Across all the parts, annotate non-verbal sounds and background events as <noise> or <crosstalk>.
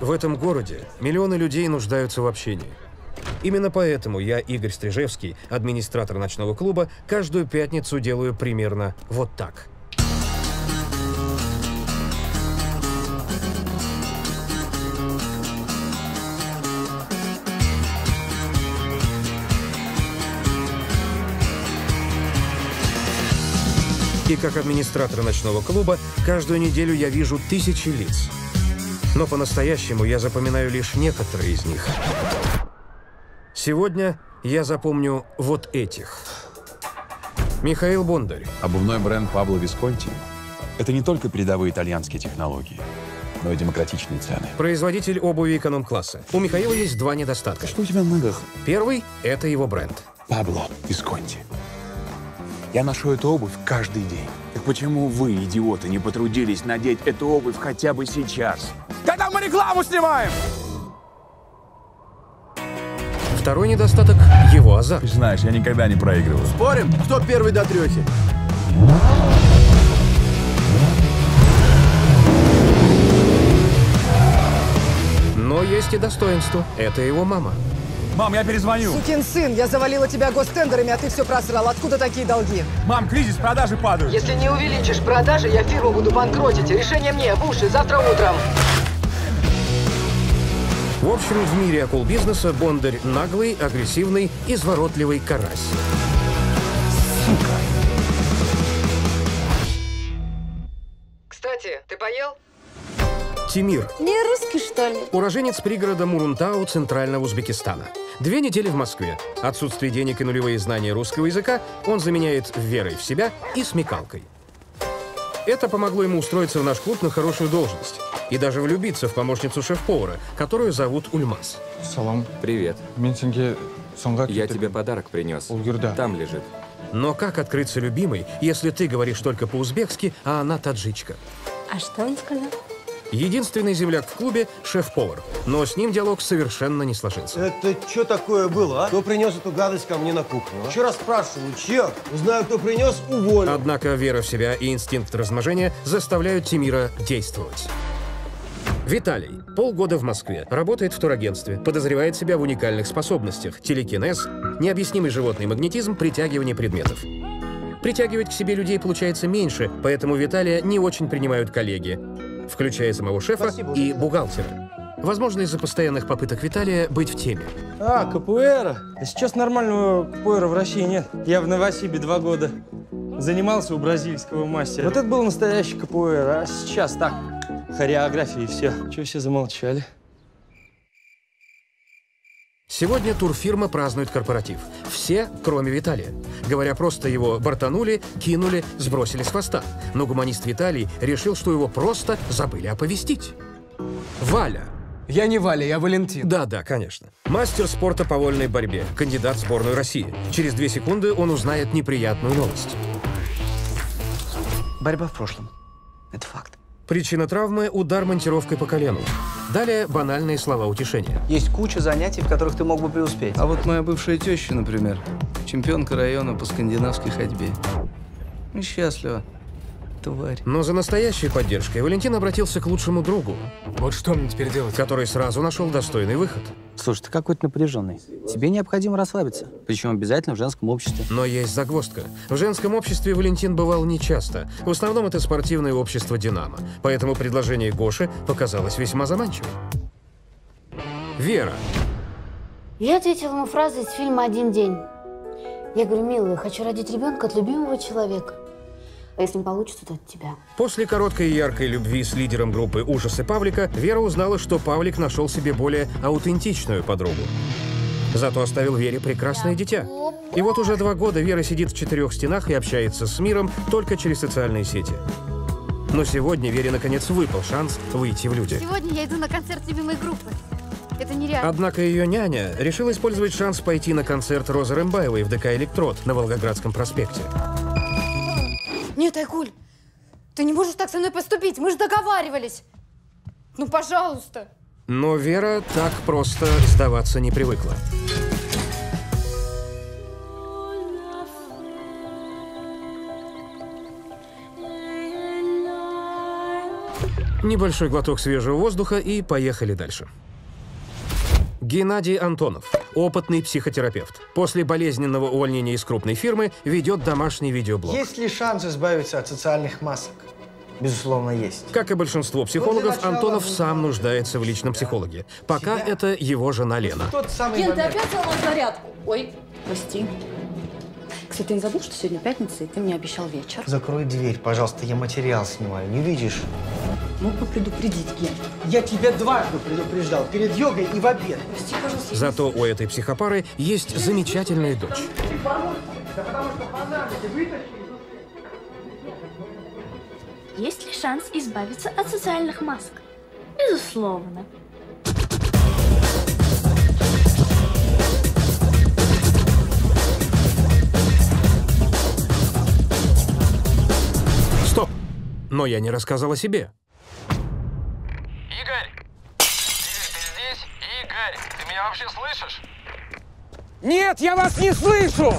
В этом городе миллионы людей нуждаются в общении. Именно поэтому я, Игорь Стрижевский, администратор ночного клуба, каждую пятницу делаю примерно вот так. И как администратор ночного клуба, каждую неделю я вижу тысячи лиц. Но по-настоящему я запоминаю лишь некоторые из них. Сегодня я запомню вот этих. Михаил Бондарь, Обувной бренд Пабло Висконти – это не только передовые итальянские технологии, но и демократичные цены. производитель обуви эконом-класса. У Михаила есть два недостатка. Что у тебя на ногах? Первый – это его бренд. Пабло Висконти. Я ношу эту обувь каждый день. Так почему вы, идиоты, не потрудились надеть эту обувь хотя бы сейчас? Когда мы рекламу снимаем! Второй недостаток – его азарт. Знаешь, я никогда не проигрываю. Спорим, кто первый до трехи? Но есть и достоинство – это его мама. Мам, я перезвоню. Сукин сын, я завалила тебя гостендерами, а ты все просрал. Откуда такие долги? Мам, кризис, продажи падают. Если не увеличишь продажи, я фирму буду банкротить. Решение мне, в уши, завтра утром. В общем, в мире акул-бизнеса Бондарь – наглый, агрессивный, изворотливый карась. Кстати, ты поел? Тимир Не русский, что ли? Уроженец пригорода Мурунтау Центрального Узбекистана. Две недели в Москве. Отсутствие денег и нулевые знания русского языка он заменяет верой в себя и смекалкой. Это помогло ему устроиться в наш клуб на хорошую должность и даже влюбиться в помощницу шеф-повара, которую зовут Ульмаз. Салам. Привет. Я тебе подарок принес. Улгирда. Там лежит. Но как открыться любимой, если ты говоришь только по-узбекски, а она таджичка? А что он сказал? Единственный земляк в клубе – шеф-повар. Но с ним диалог совершенно не сложился. Это что такое было, а? Кто принес эту гадость ко мне на кухню? а? Еще раз спрашиваю, чья? Узнаю, кто принес, уволю. Однако вера в себя и инстинкт размножения заставляют Тимира действовать. Виталий. Полгода в Москве. Работает в турагентстве. Подозревает себя в уникальных способностях. Телекинез, необъяснимый животный магнетизм, притягивание предметов. Притягивать к себе людей получается меньше, поэтому Виталия не очень принимают коллеги, включая самого шефа Спасибо. и бухгалтера. Возможно, из-за постоянных попыток Виталия быть в теме. А, КПР. А сейчас нормального КПР в России нет. Я в Новосибе два года занимался у бразильского мастера. Вот это был настоящий КПР, а сейчас так, хореография и все. Чего все замолчали? Сегодня турфирма празднует корпоратив. Все, кроме Виталия. Говоря просто, его бортанули, кинули, сбросили с хвоста. Но гуманист Виталий решил, что его просто забыли оповестить. Валя. Я не Валя, я Валентин. Да-да, конечно. Мастер спорта по вольной борьбе. Кандидат в сборную России. Через две секунды он узнает неприятную новость. Борьба в прошлом. Это факт. Причина травмы – удар монтировкой по колену. Далее банальные слова утешения. Есть куча занятий, в которых ты мог бы преуспеть. А вот моя бывшая теща, например, чемпионка района по скандинавской ходьбе. Ну, счастлива. Тварь. Но за настоящей поддержкой Валентин обратился к лучшему другу, Вот что мне теперь делать? который сразу нашел достойный выход. Слушай, ты какой-то напряженный. Тебе необходимо расслабиться. Причем обязательно в женском обществе. Но есть загвоздка. В женском обществе Валентин бывал нечасто. В основном это спортивное общество «Динамо». Поэтому предложение Гоши показалось весьма заманчивым. Вера. Я ответила ему фразой из фильма «Один день». Я говорю, милый, хочу родить ребенка от любимого человека. А если не получится, то от тебя. После короткой и яркой любви с лидером группы «Ужасы» Павлика, Вера узнала, что Павлик нашел себе более аутентичную подругу. Зато оставил Вере прекрасное дитя. И вот уже два года Вера сидит в четырех стенах и общается с миром только через социальные сети. Но сегодня Вере наконец выпал шанс выйти в люди. Сегодня я иду на концерт любимой группы. Это нереально. Однако ее няня решила использовать шанс пойти на концерт Розы Рымбаевой в ДК «Электрод» на Волгоградском проспекте. Нет, Айгуль, ты не можешь так со мной поступить. Мы же договаривались. Ну, пожалуйста. Но Вера так просто сдаваться не привыкла. Небольшой глоток свежего воздуха и поехали дальше. Геннадий Антонов опытный психотерапевт. После болезненного увольнения из крупной фирмы ведет домашний видеоблог. Есть ли шанс избавиться от социальных масок? Безусловно, есть. Как и большинство психологов, Антонов сам нуждается в личном психологе. Пока это его жена Лена. Тот самый Ген, ты момент. опять сломал зарядку? Ой, прости. Кстати, ты не забыл, что сегодня пятница, и ты мне обещал вечер? Закрой дверь, пожалуйста, я материал снимаю, не видишь? Мог бы предупредить, Ген. Я тебя дважды предупреждал, перед йогой и в обед. Прости, пожалуйста. Зато у этой психопары есть замечательная дочь. Есть ли шанс избавиться от социальных масок? Безусловно. Стоп! Но я не рассказал о себе. Меня вообще слышишь? Нет, я вас не слышу!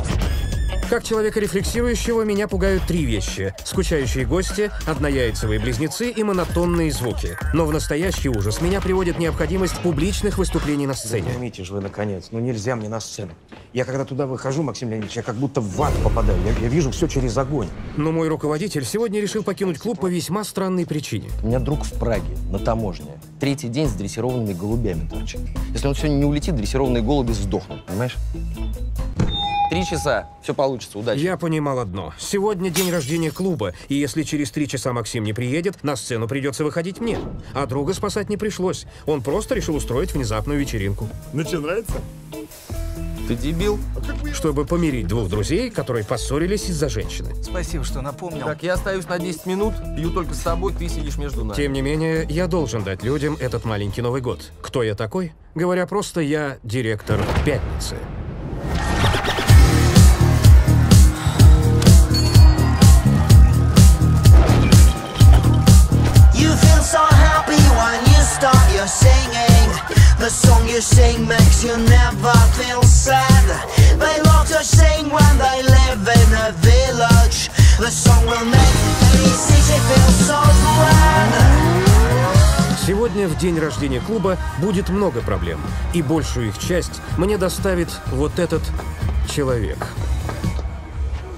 Как человека рефлексирующего, меня пугают три вещи. Скучающие гости, однояйцевые близнецы и монотонные звуки. Но в настоящий ужас меня приводит необходимость публичных выступлений на сцене. Поймите же вы, наконец, ну нельзя мне на сцену. Я когда туда выхожу, Максим Леонидович, я как будто в ад попадаю. Я, я вижу все через огонь. Но мой руководитель сегодня решил покинуть клуб по весьма странной причине. У меня друг в Праге, на таможне. Третий день с дрессированными голубями торчит. Если он сегодня не улетит, дрессированные голуби сдохнут, понимаешь? Три часа, все получится, удачи. Я понимал одно. Сегодня день рождения клуба, и если через три часа Максим не приедет, на сцену придется выходить мне. А друга спасать не пришлось. Он просто решил устроить внезапную вечеринку. Ну что, нравится? Ты дебил? Чтобы помирить двух друзей, которые поссорились из-за женщины. Спасибо, что напомнил. Так, я остаюсь на 10 минут, пью только с тобой, ты сидишь между нами. Тем не менее, я должен дать людям этот маленький Новый год. Кто я такой? Говоря просто, я директор «Пятницы». Start your singing. The song you sing makes you never feel sad. They love to sing when they live in a village. The song will make any city feel so grand. Сегодня, в день рождения клуба, будет много проблем. И большую их часть мне доставит вот этот человек.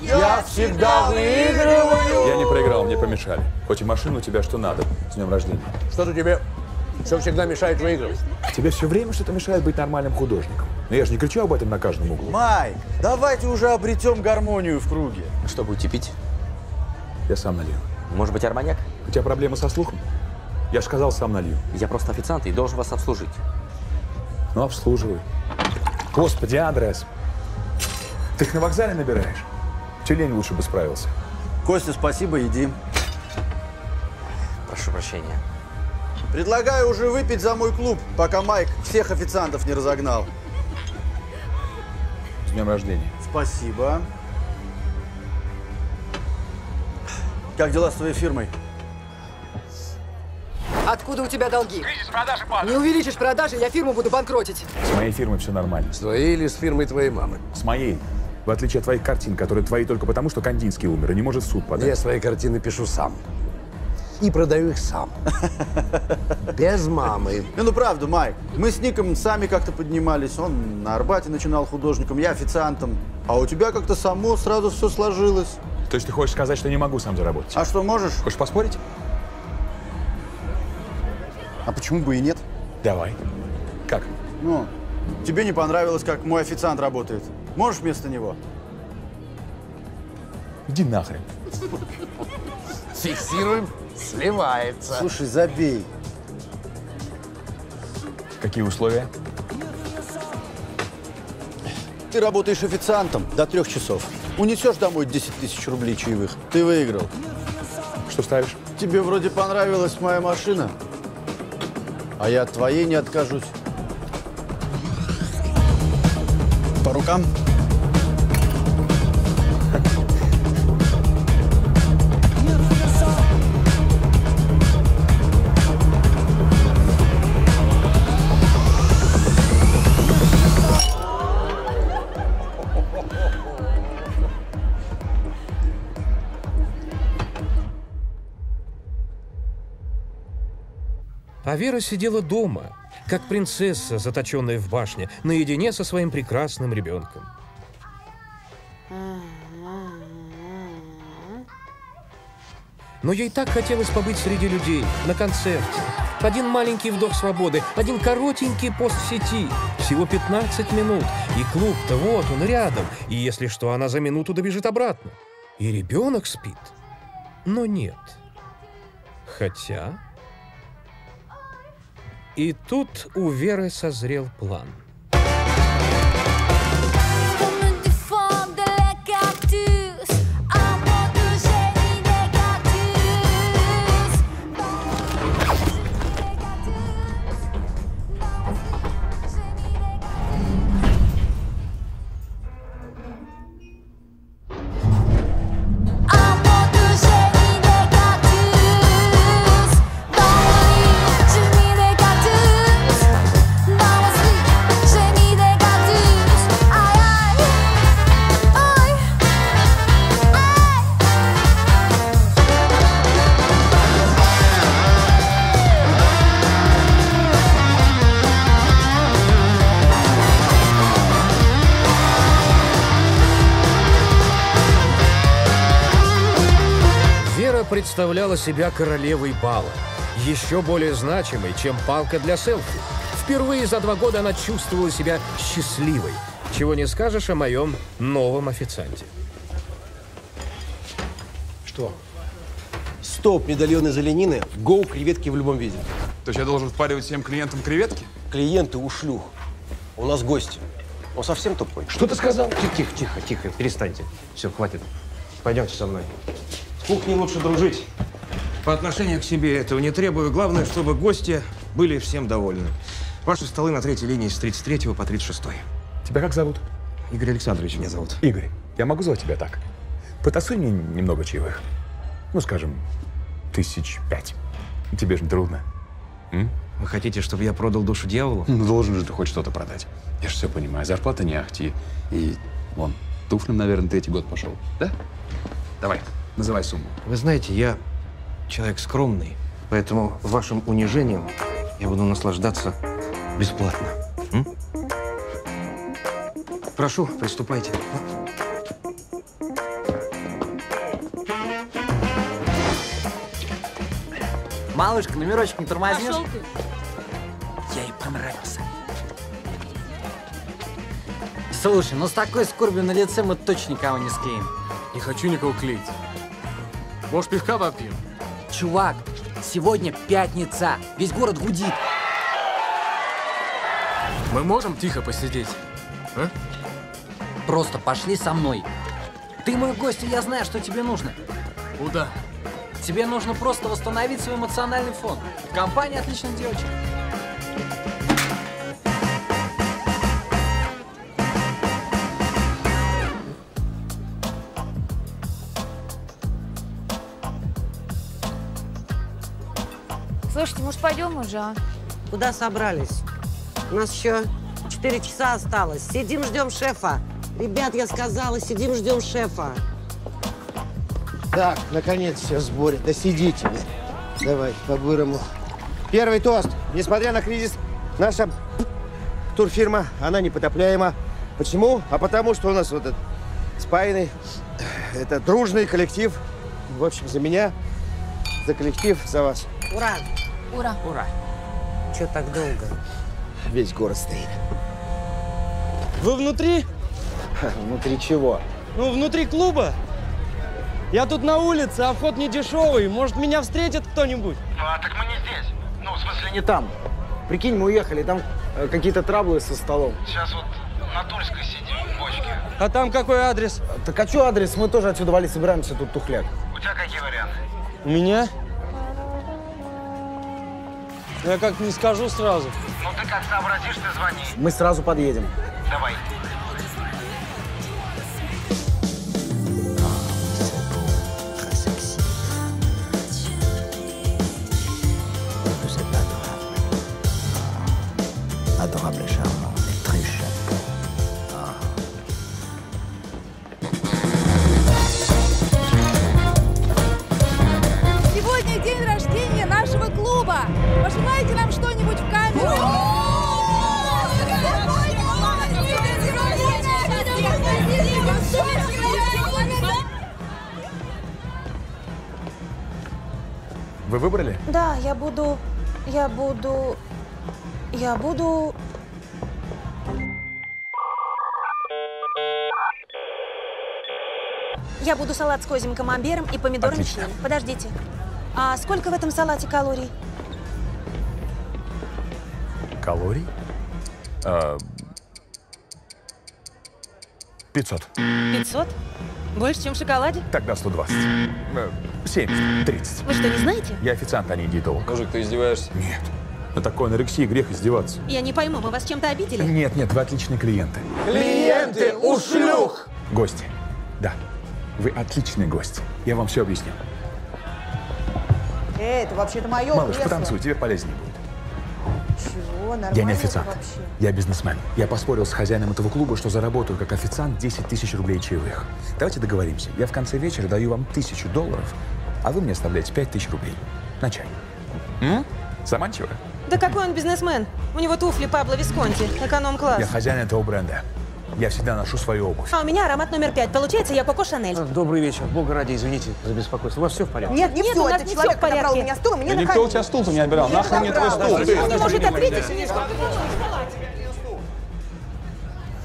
Я всегда выигрываю! Я не проиграл, мне помешали. Хоть и машина у тебя что надо. С днем рождения. Что-то тебе все всегда мешает выигрывать. Тебе все время что-то мешает быть нормальным художником. Но я же не кричу об этом на каждом углу. Майк, давайте уже обретем гармонию в круге. Что будете пить? Я сам налью. Может быть, арманьяк? У тебя проблемы со слухом? Я же сказал, сам налью. Я просто официант и должен вас обслужить. Ну, обслуживай. Господи, адрес. Ты их на вокзале набираешь? Тюлень лучше бы справился. Костя, спасибо, иди. Прошу прощения. Предлагаю уже выпить за мой клуб, пока Майк всех официантов не разогнал. С днем рождения. Спасибо. Как дела с твоей фирмой? Откуда у тебя долги? Кризис продажи падает. Не увеличишь продажи, я фирму буду банкротить. С моей фирмой все нормально. С твоей или с фирмой твоей мамы? С моей. В отличие от твоих картин, которые твои только потому, что Кандинский умер и не может в суд подать. Я свои картины пишу сам. И продаю их сам. <laughs> Без мамы. Не, ну правда, Майк. Мы с Ником сами как-то поднимались. Он на Арбате начинал художником, я официантом. А у тебя как-то само сразу все сложилось. То есть ты хочешь сказать, что не могу сам заработать? А что, можешь? Хочешь поспорить? А почему бы и нет? Давай. Как? Ну, тебе не понравилось, как мой официант работает. Можешь вместо него? Иди нахрен. Фиксируем. Сливается. Слушай, забей. Какие условия? Ты работаешь официантом до трех часов. Унесешь домой 10 тысяч рублей чаевых. Ты выиграл. Что ставишь? Тебе вроде понравилась моя машина. А я от твоей не откажусь. По рукам? А Вера сидела дома, как принцесса, заточенная в башне, наедине со своим прекрасным ребенком. Но ей так хотелось побыть среди людей, на концерте. Один маленький вдох свободы, один коротенький пост в сети. Всего 15 минут. И клуб-то вот он рядом. И если что, она за минуту добежит обратно. И ребенок спит. Но нет. Хотя... И тут у Веры созрел план. Представляла себя королевой бала, еще более значимой, чем палка для селфи. Впервые за два года она чувствовала себя счастливой, чего не скажешь о моем новом официанте. Что? Стоп, медальоны из оленины, гоу креветки в любом виде. То есть я должен впаривать всем клиентам креветки? Клиенты у шлюх. У нас гости. Он совсем тупой. Что ты сказал? Тихо, тихо, тихо, перестаньте. Все, хватит. Пойдемте со мной. С кухней лучше дружить. По отношению к себе этого не требую. Главное, чтобы гости были всем довольны. Ваши столы на третьей линии с 33 по 36. Тебя как зовут? Игорь Александрович меня зовут. Игорь, я могу звать тебя так? Потасуй мне немного чаевых. Ну, скажем, тысяч пять. Тебе же трудно. М? Вы хотите, чтобы я продал душу дьяволу? Ну, должен же ты хоть что-то продать. Я же все понимаю. Зарплата не ахти. И, вон, туфлям, наверное, третий год пошел. Да? Давай, называй сумму. Вы знаете, я человек скромный, поэтому вашим унижением я буду наслаждаться бесплатно. М? Прошу, приступайте. Малышка, номерочек не тормознешь? Пошел ты. Я ей понравился. Слушай, ну с такой скорбью на лице мы точно никого не склеим. Не хочу никого клеить. Может, пивка попьем? Чувак, сегодня пятница. Весь город гудит. Мы можем тихо посидеть? А? Просто пошли со мной. Ты мой гость, и я знаю, что тебе нужно. Куда? Тебе нужно просто восстановить свой эмоциональный фон. Компания отличных девочек. Слушайте, может, пойдем уже, а? Куда собрались? У нас еще 4 часа осталось. Сидим, ждем шефа. Ребят, я сказала, сидим, ждем шефа. Так, наконец все в сборе. Да сидите. Давай, по-бырому. Первый тост. Несмотря на кризис, наша турфирма, она непотопляема. Почему? А потому что у нас вот этот спаянный, это дружный коллектив. В общем, за меня, за коллектив, за вас. Ура! Ура. Ура! Че так долго? Весь город стоит. Вы внутри? Внутри чего? Ну, внутри клуба. Я тут на улице, а вход не дешевый. Может, меня встретит кто-нибудь? А, так мы не здесь. Ну, в смысле, Не там. Прикинь, мы уехали, там э, какие-то траблы со столом. Сейчас вот на Тульской сидим, в бочке. А там какой адрес? Так а что адрес? Мы тоже отсюда валить собираемся, тут тухляк. У тебя какие варианты? У меня? Я как не скажу сразу. Ну, ты как сообразишь, ты звони. Мы сразу подъедем. Давай. С козьим камамбером и помидорами Отлично. чили. Подождите. А сколько в этом салате калорий? Калорий? А, 500. 500? Больше, чем в шоколаде? Тогда 120. Э, 70, 30. Вы что, не знаете? Я официант, а не диетолог. Мужик, ты издеваешься? Нет. На такой анорексии грех издеваться. Я не пойму, мы вас чем-то обидели? Нет, нет, вы отличные клиенты. Клиенты у шлюх! Гости. Да. Вы отличные гости. Я вам все объясню. Эй, это вообще-то мое Малыш, кресло. потанцуй, тебе полезнее будет. Чего? Нормально Я не официант. вообще. Я бизнесмен. Я поспорил с хозяином этого клуба, что заработаю как официант 10 тысяч рублей чаевых. Давайте договоримся. Я в конце вечера даю вам тысячу долларов, а вы мне оставляете 5 тысяч рублей. На чай. М? Заманчиво? Да какой он бизнесмен? У него туфли Пабло Висконти, эконом-класс. Я хозяин этого бренда. Я всегда ношу свою обувь. А у меня аромат номер пять. Получается, я Коко Шанель. Добрый вечер. Бога ради, извините за беспокойство. У вас все в порядке? Нет, не Нет, все. у нас Этот не человек всё в порядке. у меня стул, и мне Да никто у тебя стул-то не отбирал. Нахрен мне твой стул? Ты- Он не может ответить.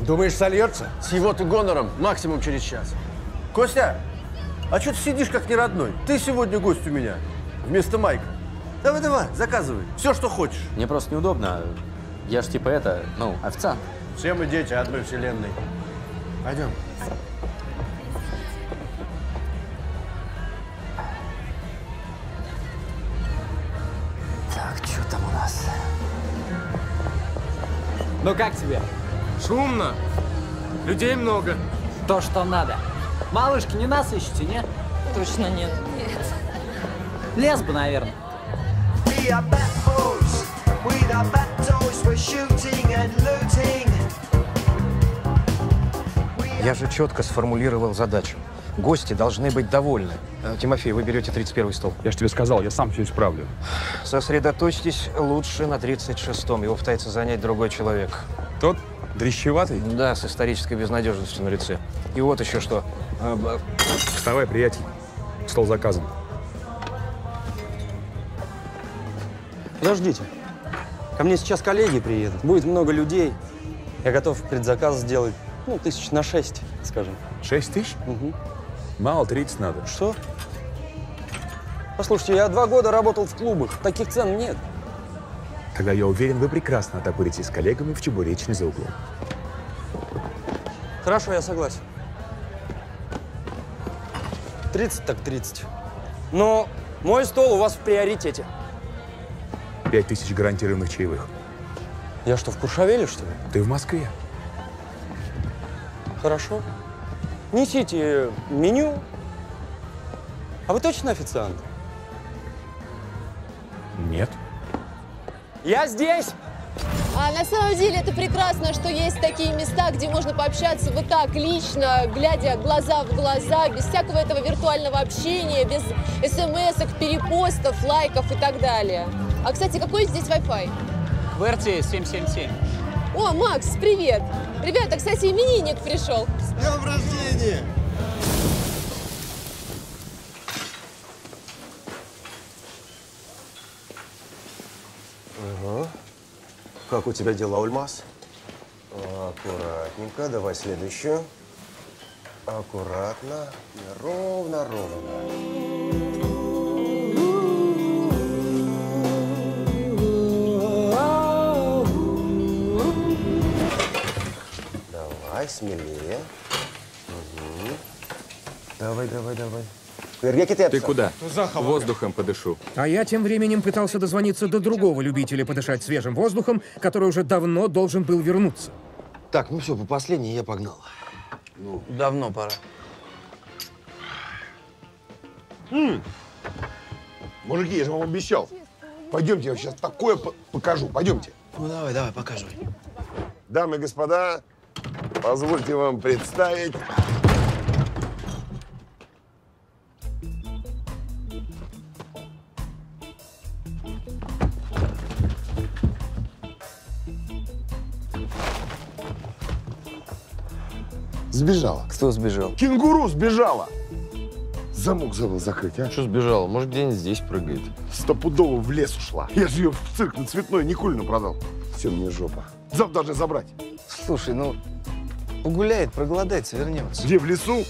Думаешь, сольется? С его-то гонором максимум через час. Костя, а что ты сидишь как не родной? Ты сегодня гость у меня. Вместо Майка. Давай, давай, заказывай. Все, что хочешь. Мне просто неудобно. Я ж типа это, ну, официант. Все мы дети одной вселенной. Пойдем. Так, что там у нас? Ну как тебе? Шумно. Людей много. То, что надо. Малышки, не нас ищете, не? Точно нет. Лес бы, наверное. We are bad boys with our bad toys for shooting and looting. Я же четко сформулировал задачу. Гости должны быть довольны. Э, Тимофей, вы берете 31 стол. Я же тебе сказал, я сам все исправлю. Сосредоточьтесь лучше на 36-м. Его пытается занять другой человек. Тот? Дрещеватый? Да, с исторической безнадежностью на лице. И вот еще что. Э, Вставай, приятель. Стол заказан. Подождите. Ко мне сейчас коллеги приедут. Будет много людей. Я готов предзаказ сделать, ну, тысяч на шесть, скажем. Шесть тысяч? Угу. Мало, 30 надо. Что? Послушайте, я два года работал в клубах. Таких цен нет. Тогда я уверен, вы прекрасно отокурите с коллегами в чебуречной за углом. Хорошо, я согласен. 30 так 30. Но мой стол у вас в приоритете. Пять тысяч гарантированных чаевых. Я что, в Куршавеле, что ли? Ты в Москве. Хорошо. Несите меню. А вы точно официант? Нет. Я здесь! А на самом деле это прекрасно, что есть такие места, где можно пообщаться вот так лично, глядя глаза в глаза, без всякого этого виртуального общения, без смс перепостов, лайков и так далее. А, кстати, какой здесь Wi-Fi? QWERTY 777. О, Макс, привет! Ребята, кстати, именинник пришел. С днем рождения! Ага. Как у тебя дела, Ульмас? Аккуратненько. Давай следующую. Аккуратно. Ровно, ровно. Давай, смелее. Мгм. Давай, давай, давай. Ты куда? Воздухом подышу. А я тем временем пытался дозвониться до другого любителя подышать свежим воздухом, который уже давно должен был вернуться. Так, ну все, по последней я погнал. Ну, давно пора. М. Мужики, я же вам обещал. Пойдемте, я вам сейчас такое по- покажу. Пойдемте. Ну давай, давай, показывай. Дамы и господа, позвольте вам представить... Сбежала. Кто сбежал? Кенгуру сбежала. Замок забыл закрыть, а? Что сбежала? Может, где-нибудь здесь прыгает. Стопудово в лес ушла. Я же ее в цирк на цветной Никулину продал. Все мне жопа. Завтра должны забрать. Слушай, ну, погуляет, проголодается, вернется. Где, в лесу?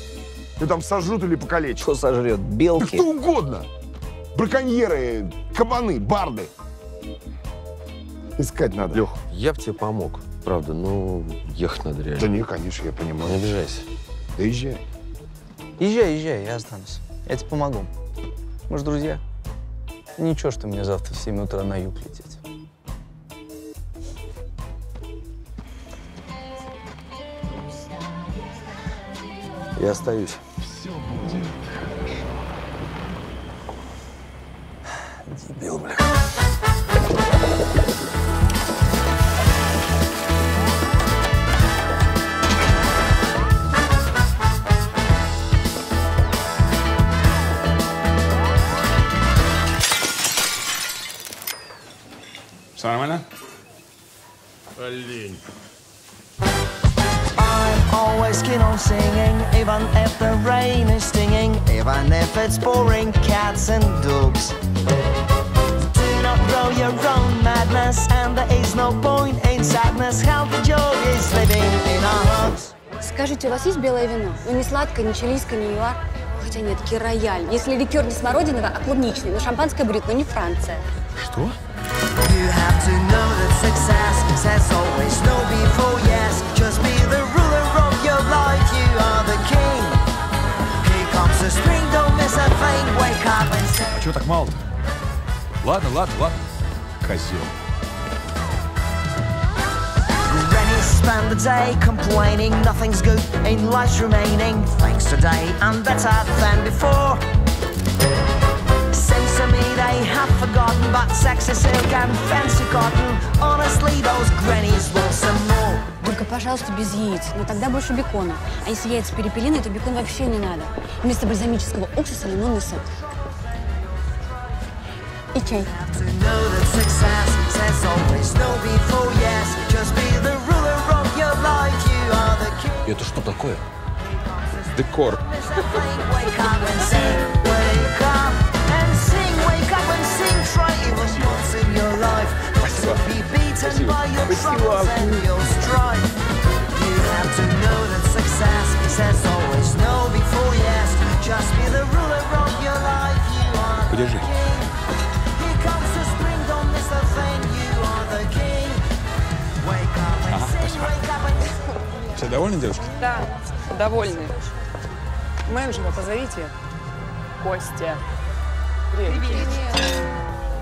И там сожрут или покалечат. Что сожрет? Да Белки? кто угодно. Браконьеры, кабаны, барды. Искать надо. Лех, я бы тебе помог. Правда, ну, ехать надо реально. Да не, конечно, я понимаю. Не обижайся. Да езжай. Езжай, езжай, я останусь. Я тебе помогу. Мы же друзья. Ничего, что мне завтра в 7 утра на юг лететь. Я остаюсь. Дебил, бля. Все нормально? Олень. Always keen on singing, even if the rain is stinging, even if it's boring cats and dogs. Do not grow your own madness, and there is no point in sadness. How the joy is living in our hearts. Скажите, у вас есть белое вино? Ну, не сладкое, не чилийское, не юар. Хотя нет, таки рояль. Если ликер не смородиновый, а клубничный. Но шампанское будет, но не Франция. Что? You have to know that success says always no before yes. Just be А чего так мало-то? Ладно, ладно, ладно. Козел. Spend the day complaining nothing's good in life's remaining. Thanks today I'm better than before. Seems to me they have forgotten, but sexy silk and fancy cotton. Honestly, those grannies want some more. Только, пожалуйста, без яиц. Но тогда больше бекона. А если яйца перепелиные, то бекон вообще не надо. Вместо бальзамического уксуса лимонный сок. И чай. Это что такое? Декор. Wake up and sing, Все довольны, девушка? Да, довольны. Менеджера позовите. Костя. Привет.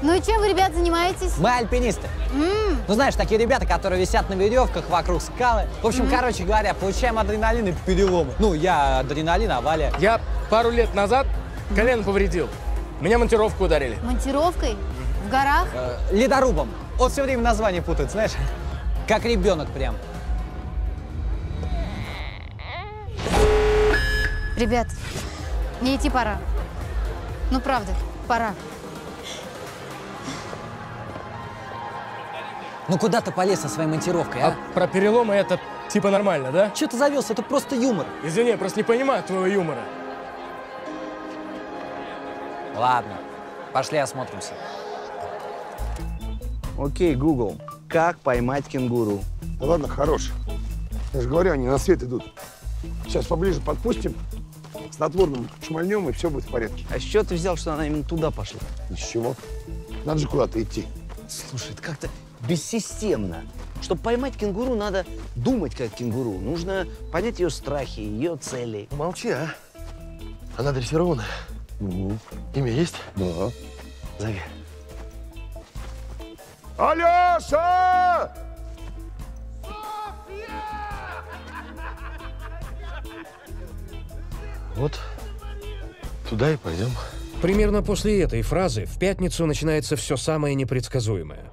Ну и чем вы, ребят, занимаетесь? Мы альпинисты. М, Ну, знаешь, такие ребята, которые висят на веревках вокруг скалы. В общем, Мгм. короче говоря, получаем адреналин и переломы. Ну, я адреналин, а Валя... Я пару лет назад колено повредил. Меня монтировку ударили. Монтировкой? В горах? э, ледорубом. Он все время название путает, знаешь? Как ребенок прям. Ребят, мне идти пора. Ну, правда, пора. Ну, куда ты полез со своей монтировкой, а? Про переломы это типа нормально, да? Че ты завелся? Это просто юмор. Извини, я просто не понимаю твоего юмора. Ладно, пошли осмотримся. Окей, Google, как поймать кенгуру? Да ладно, хорош. Я же говорю, они на свет идут. Сейчас поближе подпустим, снотворным шмальнем, и все будет в порядке. А с чего ты взял, что она именно туда пошла? Из чего? Надо же куда-то идти. Слушай, это как-то бессистемно. Чтобы поймать кенгуру, надо думать как кенгуру. Нужно понять ее страхи, ее цели. Молчи, а. Она дрессированная. Имя есть? Да. Зови. Алеша! Вот туда и пойдем. Примерно после этой фразы в пятницу начинается все самое непредсказуемое.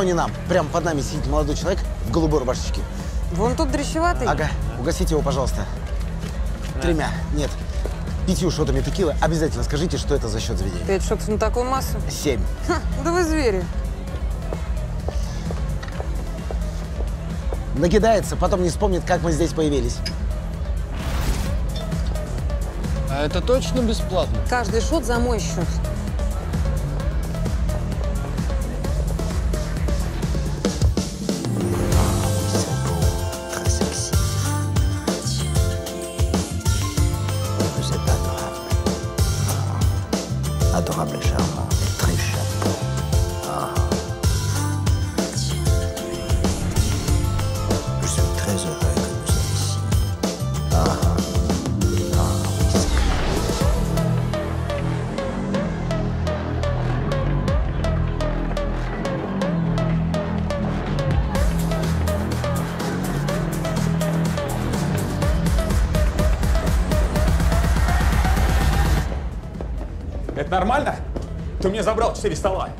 Но не нам. Прямо под нами сидит молодой человек в голубой рубашечке. Вон тут дрещеватый. Ага. Угостите его, пожалуйста. Тремя. Нет. Пятью шотами текилы. Обязательно скажите, что это за счет заведения. Пять шотов на такую массу? Семь. Ха, да вы звери. Накидается, потом не вспомнит, как мы здесь появились. А это точно бесплатно? Каждый шот за мой счет. Ты мне забрал четыре стола.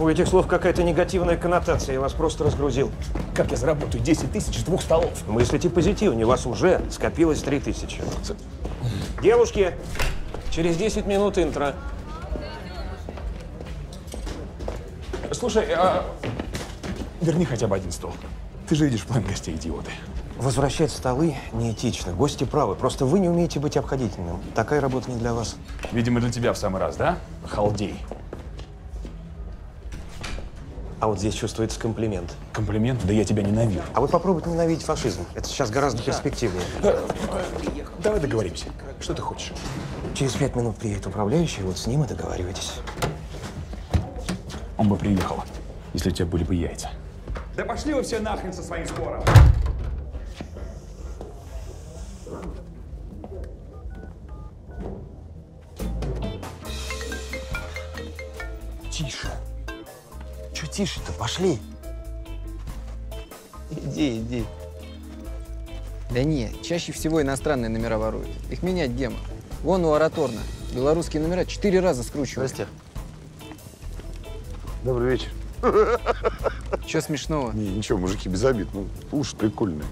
У этих слов какая-то негативная коннотация, я вас просто разгрузил. Как я заработаю 10 тысяч с двух столов? Мыслите позитивнее, у вас уже скопилось 3 тысячи. Девушки, через 10 минут интро. Слушай, а... верни хотя бы один стол. Ты же видишь план гостей, идиоты. Возвращать столы неэтично. Гости правы. Просто вы не умеете быть обходительным. Такая работа не для вас. Видимо, для тебя в самый раз, да? Халдей. А вот здесь чувствуется комплимент. Комплимент? Да я тебя ненавижу. А вы попробуйте ненавидеть фашизм. Это сейчас гораздо перспективнее. Давай договоримся. Что ты хочешь? Через пять минут приедет управляющий, вот с ним и договаривайтесь. Он бы приехал, если у тебя были бы яйца. Да пошли вы все нахрен со своим спором. Тише. Че тише-то? Пошли. Иди, иди. Да не, чаще всего иностранные номера воруют. Их менять гема. Вон у Ораторна. Белорусские номера четыре раза скручивают. Здрасте. Добрый вечер. Че смешного? Не, ничего, мужики без обид. Ну, уж прикольные.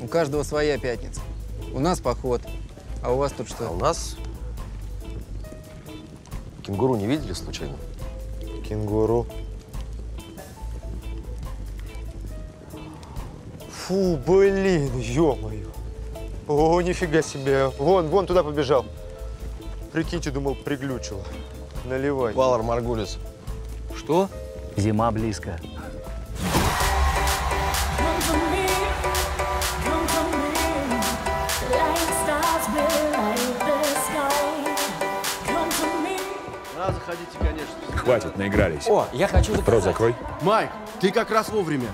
У каждого своя пятница. У нас поход. А у вас тут что? А у нас... Кенгуру не видели случайно? Кенгуру. Фу, блин, ё-моё. О, нифига себе. Вон, вон туда побежал. Прикиньте, думал, приглючило. Наливай. Валар Маргулис. Что? Зима близко. Хватит, наигрались. О, я хочу Рот закрой. Майк, ты как раз вовремя.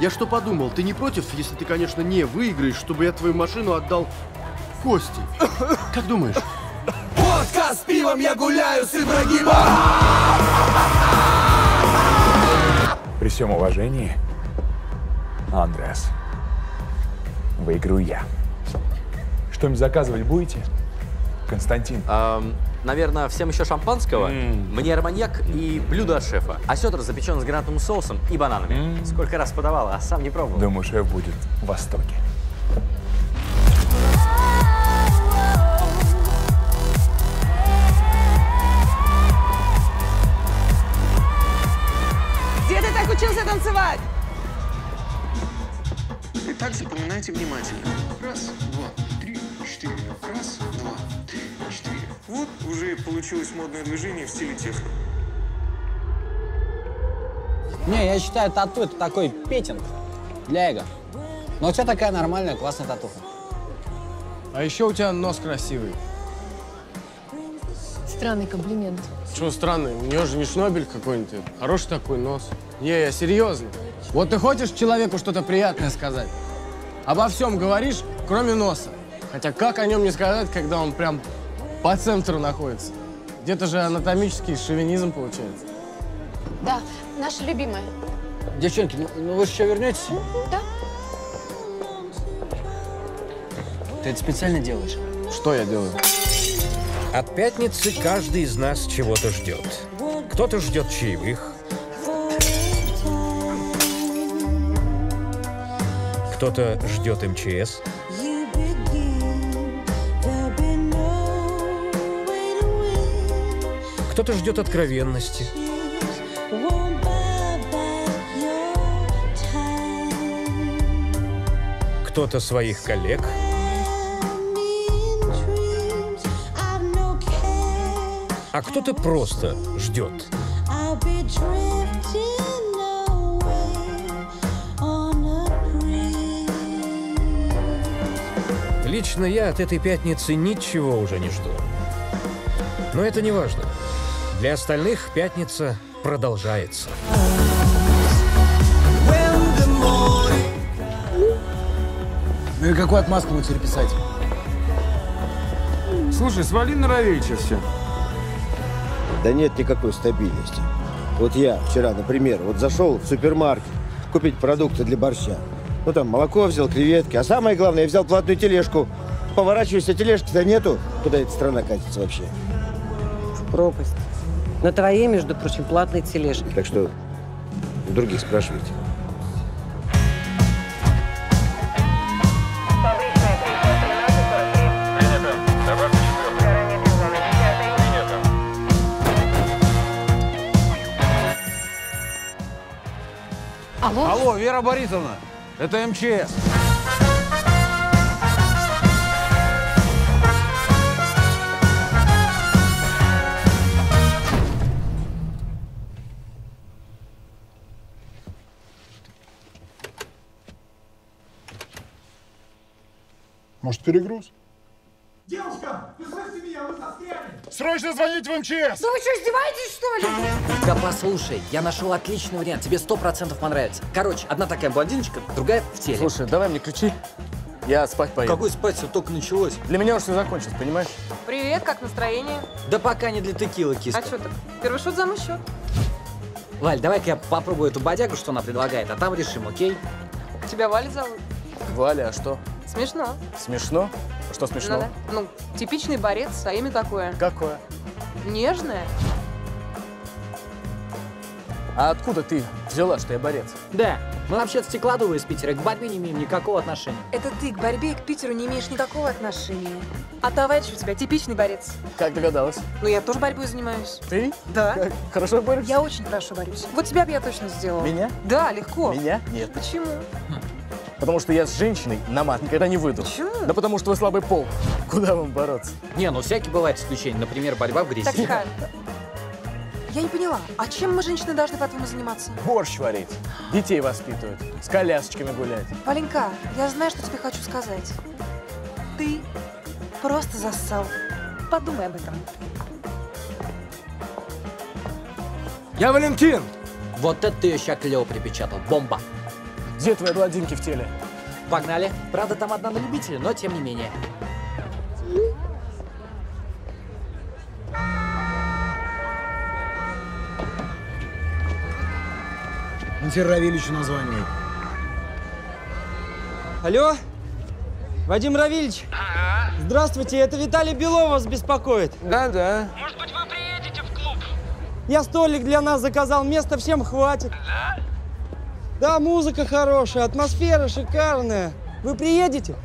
Я что подумал, ты не против, если ты, конечно, не выиграешь, чтобы я твою машину отдал Кости? Как думаешь? Водка с пивом я гуляю с Ибрагимом. При всем уважении, Андреас, выиграю я. Что-нибудь заказывать будете? Константин. Наверное, всем еще шампанского, мне арманьяк и блюдо от шефа. А Осетр запечен с гранатовым соусом и бананами. Сколько раз подавала, а сам не пробовал. Думаю, шеф будет в восторге. Где ты так учился танцевать? Итак, запоминайте внимательно. Раз, два, три, четыре. Раз, два, три, четыре. Вот уже получилось модное движение в стиле техно. Не, я считаю, тату это такой петинг для эго. Но у тебя такая нормальная, классная татуха. А еще у тебя нос красивый. Странный комплимент. Чего странный? У нее же не шнобель какой-нибудь. Хороший такой нос. Не, я серьезно. Вот ты хочешь человеку что-то приятное сказать? Обо всем говоришь, кроме носа. Хотя как о нем не сказать, когда он прям по центру находится? Где-то же анатомический шовинизм получается. Да, наша любимая. Девчонки, ну, ну вы еще вернетесь? Да. Ты это специально делаешь? Что я делаю? От пятницы каждый из нас чего-то ждет. Кто-то ждет чаевых, кто-то ждет МЧС, кто-то ждет откровенности, кто-то своих коллег, а кто-то просто ждет. Лично я от этой пятницы ничего уже не жду. Но это не важно. Для остальных пятница продолжается. Ну и какую отмазку мы теперь писать? Слушай, свали на Равильича все. Да нет никакой стабильности. Вот я вчера, например, вот зашел в супермаркет купить продукты для борща. Ну там молоко взял, креветки, а самое главное, я взял платную тележку. Поворачиваюсь, а тележки-то нету. Куда эта страна катится вообще? В пропасть. На твоей, между прочим, платной тележке. Так что у других спрашивайте. Алло? Алло, Вера Борисовна, это МЧС. Может, перегруз? Девушка, вы слышите меня? Вы застряли! Срочно звоните в МЧС! Да вы что, издеваетесь, что ли? Да послушай, я нашел отличный вариант, тебе сто процентов понравится. Короче, одна такая блондиночка, другая в теле. Слушай, давай мне ключи. Я спать поеду. Какой спать, все только началось. Для меня уже все закончилось, понимаешь? Привет, как настроение? Да пока не для текилы, киска. А что так? Первый шут за мой счет. Валь, давай-ка я попробую эту бодягу, что она предлагает, а там решим, окей? Тебя Валя зовут? Валя, а что? Смешно. Смешно? Что смешно? Ну, да. ну, типичный борец, а имя такое. Какое? Нежное. А откуда ты взяла, что я борец? Да, мы вообще-то стеклодувы из Питера, к борьбе не имеем никакого отношения. Это ты к борьбе и к Питеру не имеешь никакого отношения. А товарищ у тебя типичный борец. Как догадалась? Ну, я тоже борьбой занимаюсь. Ты? Да. Как? Хорошо борешься? Я очень хорошо борюсь. Вот тебя бы я точно сделала. Меня? Да, легко. Меня? Нет. Почему? Потому что я с женщиной на мат никогда не выйду. Почему? Да потому что вы слабый пол. <laughs> Куда вам бороться? Не, ну всякие бывают исключения, например, борьба в грязи. Так. Я не поняла, а чем мы, женщины, должны, по-твоему, заниматься? Борщ варить, детей воспитывать, с колясочками гулять. Валенька, я знаю, что тебе хочу сказать. Ты просто зассал. Подумай об этом. Я Валентин! Вот это ты еще клево припечатал. Бомба. Где твои блондинки в теле? Погнали. Правда, там одна на любителя, но тем не менее. Равиличу названивает. Алло? Вадим Равильевич? Здравствуйте, это Виталий Белов вас беспокоит. Да, да. Может быть, вы приедете в клуб? Я столик для нас заказал, места всем хватит. Да? Да, музыка хорошая, атмосфера шикарная. Вы приедете?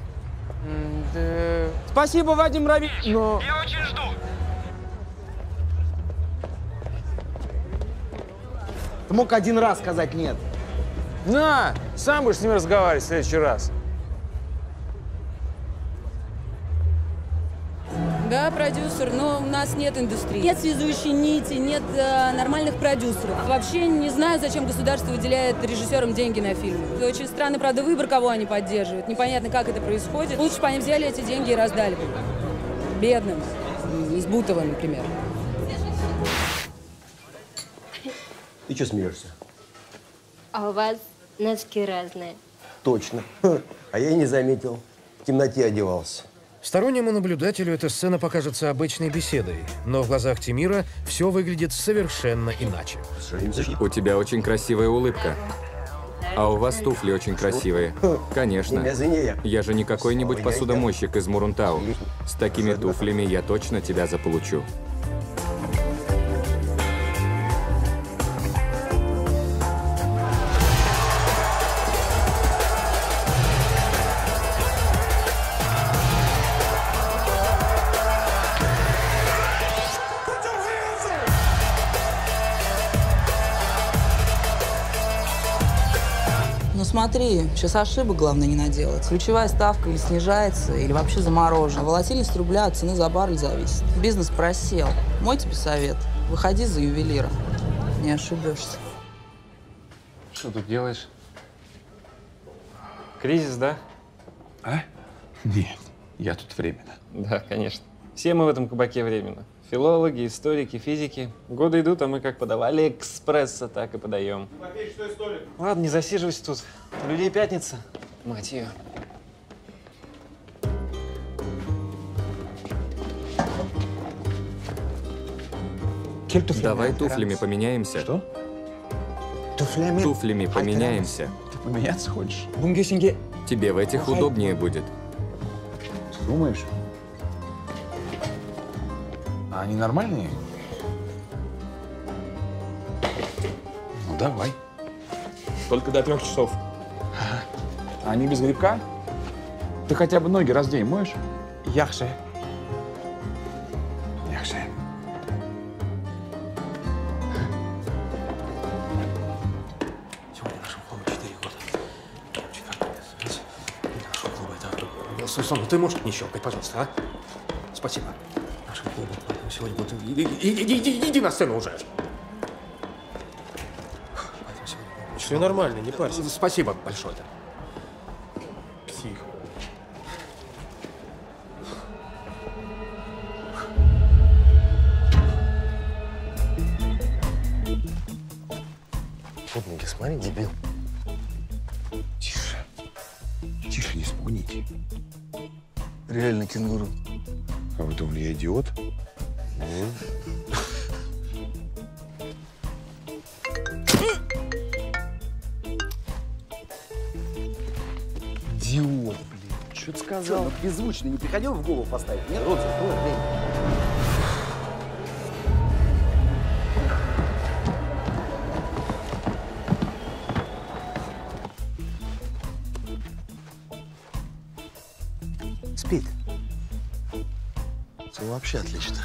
Да. Спасибо, Вадим Равильевич. Но... Я очень жду. Ты мог один раз сказать нет. На, сам будешь с ними разговаривать в следующий раз. Да, продюсер, но у нас нет индустрии. Нет связующей нити, нет э, нормальных продюсеров. Вообще не знаю, зачем государство выделяет режиссерам деньги на фильмы. Очень странный, правда, выбор, кого они поддерживают. Непонятно, как это происходит. Лучше бы они взяли эти деньги и раздали бы. Бедным. Из Бутова, например. Ты что смеешься? А у вас носки разные. Точно. <laughs> А я и не заметил. В темноте одевался. Стороннему наблюдателю эта сцена покажется обычной беседой, но в глазах Тимира все выглядит совершенно иначе. У тебя очень красивая улыбка. А у вас туфли очень красивые. Конечно. Я же не какой-нибудь посудомойщик из Мурунтау. С такими туфлями я точно тебя заполучу. Смотри, сейчас ошибок главное не наделать. Ключевая ставка или снижается, или вообще заморожена. Волатильность рубля от цены за баррель зависит. Бизнес просел. Мой тебе совет. Выходи за ювелира. Не ошибешься. Что тут делаешь? Кризис, да? А? Нет, я тут временно. Да, конечно. Все мы в этом кабаке временно. Филологи, историки, физики. Годы идут, а мы как подавали экспресса, так и подаем. Что столик? Ладно, не засиживайся тут. У людей пятница. Мать ее. Давай туфлями поменяемся. Что? Туфлями? Туфлями поменяемся. Ты поменяться хочешь? Тебе в этих удобнее будет. Думаешь? А они нормальные? Ну, давай. Только до трех часов. А они без грибка? Ты хотя бы ноги раз в день моешь? Яхше. Яхше. Сегодня нашему клубу 4 года. Как знаете, для нашего клуба это... Сусон, ну ты можешь не щелкать, пожалуйста, а? Спасибо. Нашему клубу сегодня будет... Иди, иди, иди, иди, иди на сцену уже. Все нормально, не парься. Спасибо большое. Псих. Футболки, смотри, дебил. Тише. Тише, не спугните. Реально кенгуру. А вы думали, я идиот? Идиот, блин. Что ты сказал? ну, беззвучно не приходил в голову поставить? Нет? Рот закрой, блин. Спит. Это вообще отлично.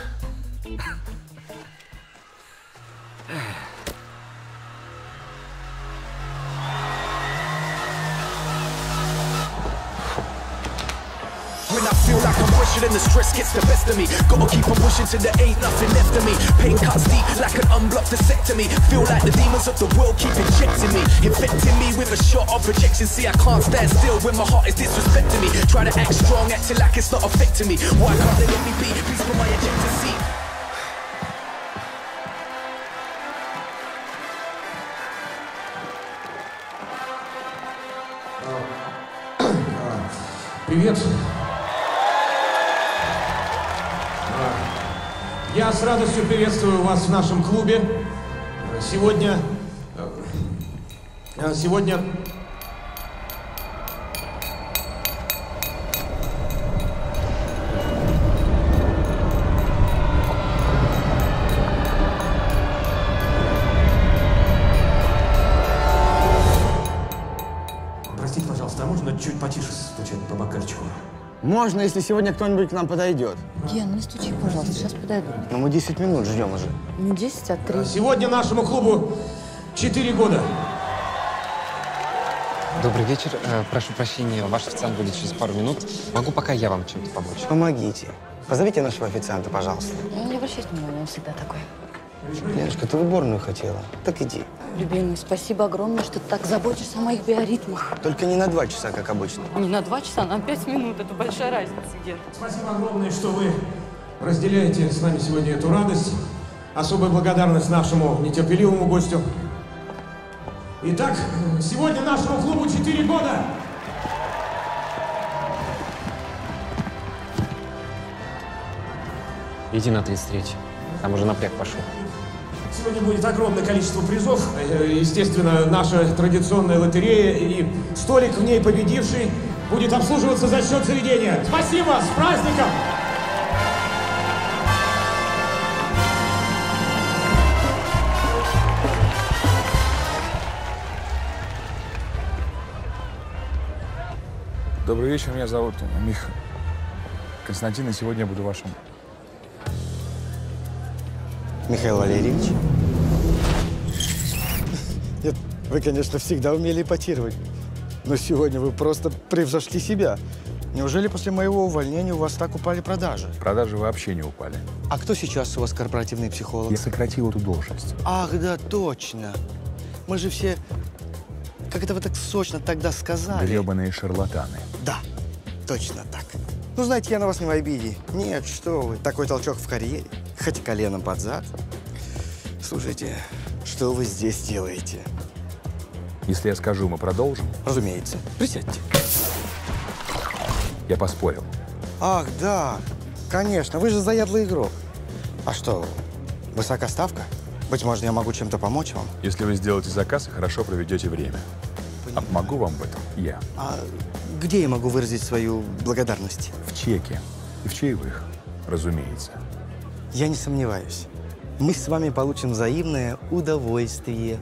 pressured and the stress gets the best of me Gotta keep on pushing till there ain't nothing left of me Pain cuts deep like an unblocked vasectomy Feel like the demons of the world keep injecting me Infecting me with a shot of projection See I can't stand still when my heart is disrespecting me Try to act strong, acting like it's not affecting me Why can't they let me be? Please put my ejector seat Привет. Я с радостью приветствую вас в нашем клубе. Сегодня... э, Сегодня... Простите, пожалуйста, а можно чуть потише стучать по бокальчику? Можно, если сегодня кто-нибудь к нам подойдет. Ген, не стучи, пожалуйста, сейчас подойду. Но мы 10 минут ждем уже. Не 10, а 3. Сегодня нашему клубу 4 года. Добрый вечер. Э, Прошу прощения, ваш официант будет через пару минут. Могу пока я вам чем-то помочь? Помогите. Позовите нашего официанта, пожалуйста. Ну, Не обращайте внимания, он всегда такой. Леночка, ты в уборную хотела? Так иди. Любимый, спасибо огромное, что ты так заботишься о моих биоритмах. Только не на два часа, как обычно. Не на два часа, на пять минут. Это большая разница, Ген. Спасибо огромное, что вы разделяете с нами сегодня эту радость. Особая благодарность нашему нетерпеливому гостю. Итак, сегодня нашему клубу 4 года. Иди на 33 Там уже напряг пошел. Сегодня будет огромное количество призов. Естественно, наша традиционная лотерея и столик в ней победивший будет обслуживаться за счет заведения. Спасибо, с праздником! Добрый вечер, меня зовут Мих Константин, и сегодня я буду вашим... Михаил Валерьевич? Нет, вы, конечно, всегда умели эпатировать. Но сегодня вы просто превзошли себя. Неужели после моего увольнения у вас так упали продажи? Продажи вообще не упали. А кто сейчас у вас корпоративный психолог? Я сократил эту должность. Ах, да, точно. Мы же все... Как это вы так сочно тогда сказали? Гребаные шарлатаны. Да, точно так. Ну, знаете, я на вас не в обиде. Нет, что вы, такой толчок в карьере. Хоть и коленом под зад. Слушайте, что вы здесь делаете? Если я скажу, мы продолжим, Разумеется. Присядьте. я поспорил. Ах, да, конечно, вы же заядлый игрок. А что, высока ставка? Быть может, я могу чем-то помочь вам? Если вы сделаете заказ и хорошо проведете время. А помогу вам в этом я. А где я могу выразить свою благодарность? В чеке и в чаевых, разумеется. Я не сомневаюсь. Мы с вами получим взаимное удовольствие.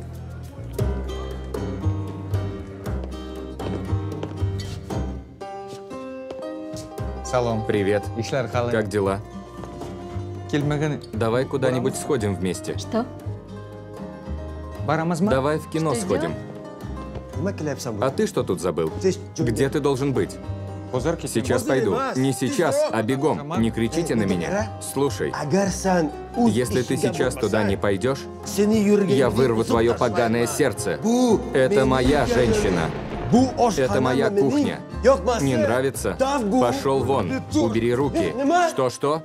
Салом. Привет. Как дела? Давай куда-нибудь сходим вместе. Что? Давай в кино Что сходим. А ты что тут забыл? Где ты должен быть? Сейчас пойду. Не сейчас, а бегом. Не кричите на меня. Слушай, если ты сейчас туда не пойдешь, я вырву твое поганое сердце. Это моя женщина. Это моя кухня. Не нравится? Пошел вон. Убери руки. Что-что?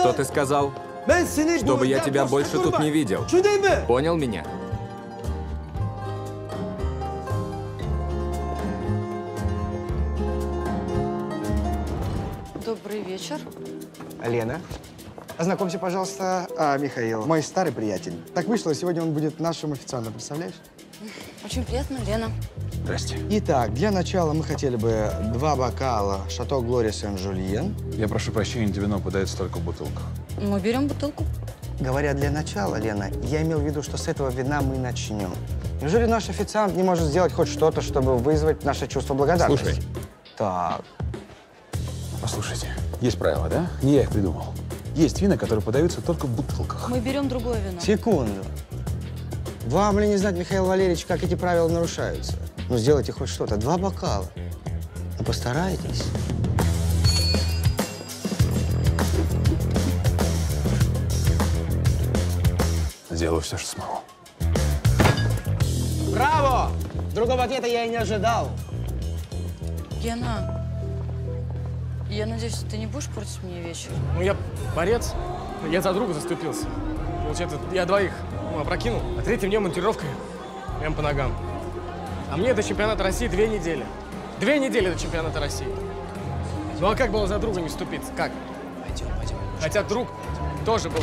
Что ты сказал? Чтобы я тебя больше тут не видел. Понял меня? Добрый вечер. Лена, ознакомься, пожалуйста, а, Михаил, мой старый приятель. Так вышло, сегодня он будет нашим официантом, представляешь? Очень приятно, Лена. Здрасте. Итак, для начала мы хотели бы два бокала Шато Глория Сен-Жульен. Я прошу прощения, это вино подается только в бутылках. Мы берем бутылку. Говоря для начала, Лена, я имел в виду, что с этого вина мы начнем. Неужели наш официант не может сделать хоть что-то, чтобы вызвать наше чувство благодарности? Слушай. Так. Послушайте, есть правила, да? Не я их придумал. Есть вина, которые подаются только в бутылках. Мы берем другое вино. Секунду. Вам ли не знать, Михаил Валерьевич, как эти правила нарушаются? Ну, сделайте хоть что-то. Два бокала. Ну, постарайтесь. Сделаю все, что смогу. Браво! Другого ответа я и не ожидал. Лена, я надеюсь, ты не будешь портить мне вечер? Ну, я борец. Я за друга заступился. Получается, я двоих ну, опрокинул, а третий мне монтировкой прям по ногам. А мне до чемпионата России две недели. Две недели до чемпионата России. Ну а как было за друга не вступиться? Как? Пойдем, пойдем. Хотя друг тоже был.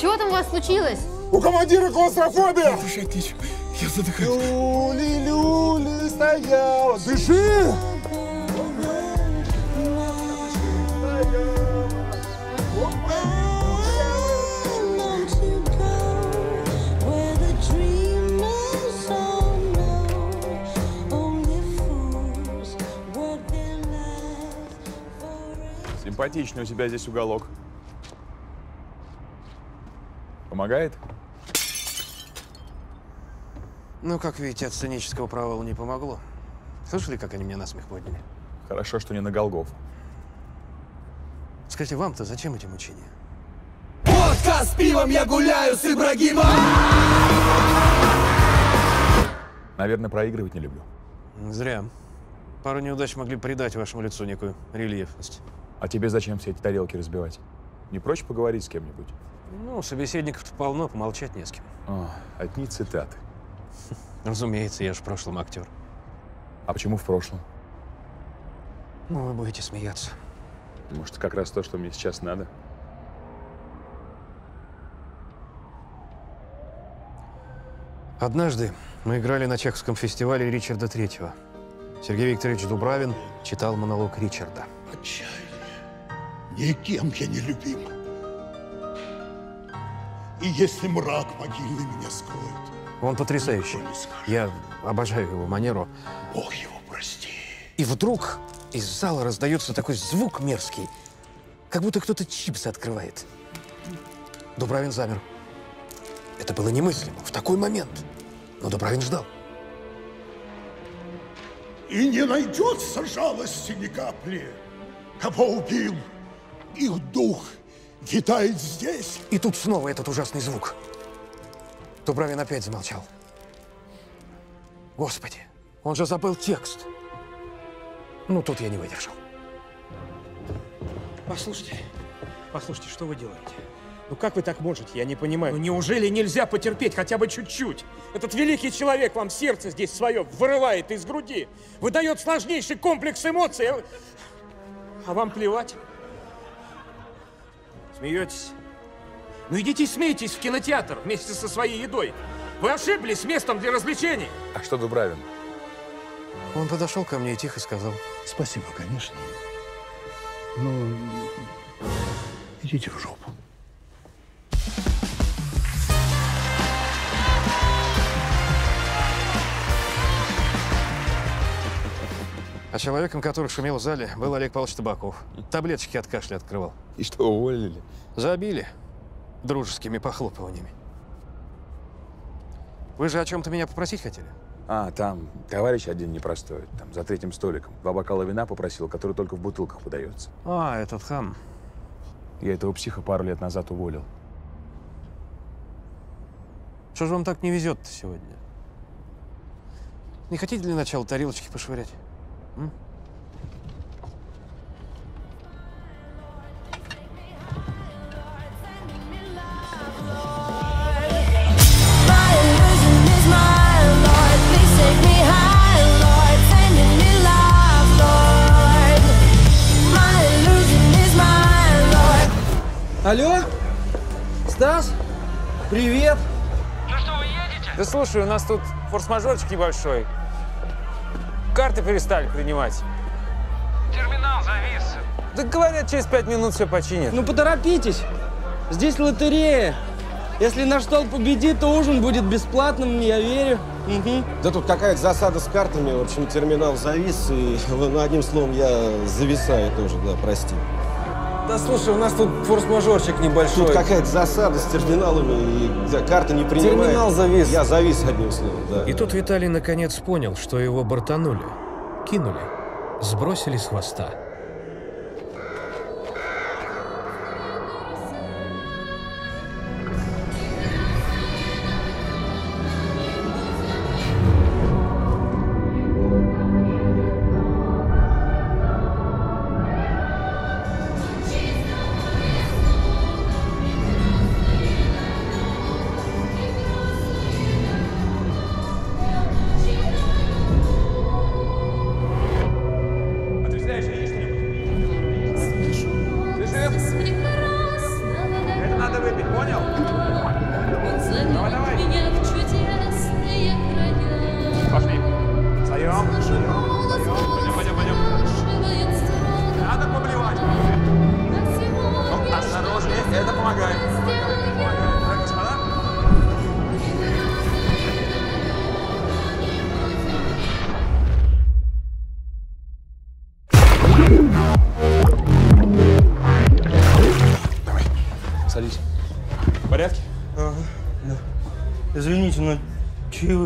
Чего там у вас случилось? У командира клаустрофобия! Дышать нечем. Я задыхаюсь. Люли, люли, стояла. Дыши! Симпатичный у тебя здесь уголок. Помогает? Ну, как видите, от сценического провала не помогло. Слышали, как они меня насмех подняли? Хорошо, что не на Голгоф. Скажите, вам-то зачем эти мучения? Водка с пивом я гуляю с Ибрагимом! Наверное, проигрывать не люблю. Зря. Пару неудач могли придать вашему лицу некую рельефность. А тебе зачем все эти тарелки разбивать? Не проще поговорить с кем-нибудь? Ну, собеседников-то полно, помолчать не с кем. О, одни цитаты. Разумеется, я же в прошлом актер. А почему в прошлом? Ну, вы будете смеяться. Может, как раз то, что мне сейчас надо? Однажды мы играли на Чехском фестивале Ричарда Третьего. Сергей Викторович Дубравин читал монолог Ричарда. Отчаяние. Никем я не любим. И если мрак могильный меня скроет, Он потрясающий. Я обожаю его манеру. Бог его прости. И вдруг из зала раздается такой звук мерзкий, как будто кто-то чипсы открывает. Дубравин замер. Это было немыслимо в такой момент. Но Дубравин ждал. И не найдется жалости ни капли. Кого убил, их дух витает здесь. И тут снова этот ужасный звук. Дубравин опять замолчал. Господи, он же забыл текст. Ну, тут я не выдержал. Послушайте, послушайте, что вы делаете? Ну как вы так можете? Я не понимаю. Ну неужели нельзя потерпеть хотя бы чуть-чуть? Этот великий человек вам сердце здесь свое вырывает из груди, выдает сложнейший комплекс эмоций, а- а вам плевать? Смеетесь? Ну идите и смейтесь в кинотеатр вместе со своей едой. Вы ошиблись местом для развлечений. А что Дубравин? Он подошел ко мне и тихо сказал. Спасибо, конечно. Ну, идите в жопу. А человеком, который шумел в зале, был Олег Павлович Табаков. Таблеточки от кашля открывал. И что, уволили? Забили дружескими похлопываниями. Вы же о чем-то меня попросить хотели? А, там товарищ один непростой. Там за третьим столиком. Два бокала вина попросил, который только в бутылках подается. А, этот хам. Я этого психа пару лет назад уволил. Что же вам так не везет-то сегодня? Не хотите для начала тарелочки пошвырять? М? Алло? Стас? Привет. Да слушай, у нас тут форс-мажорчик небольшой. Карты перестали принимать. Терминал завис. Да говорят, через пять минут все починят. Ну поторопитесь. Здесь лотерея. Если наш стол победит, то ужин будет бесплатным, я верю. Мгм. Да тут какая-то засада с картами. В общем, терминал завис, и <laughs> ну, одним словом я зависаю тоже, да, прости. Да слушай, у нас тут форс-мажорчик небольшой. Тут какая-то засада с терминалами, и да, карта не принимает. Терминал завис. Я завис одним словом, да. И тут Виталий наконец понял, что его бортанули, кинули, сбросили с хвоста.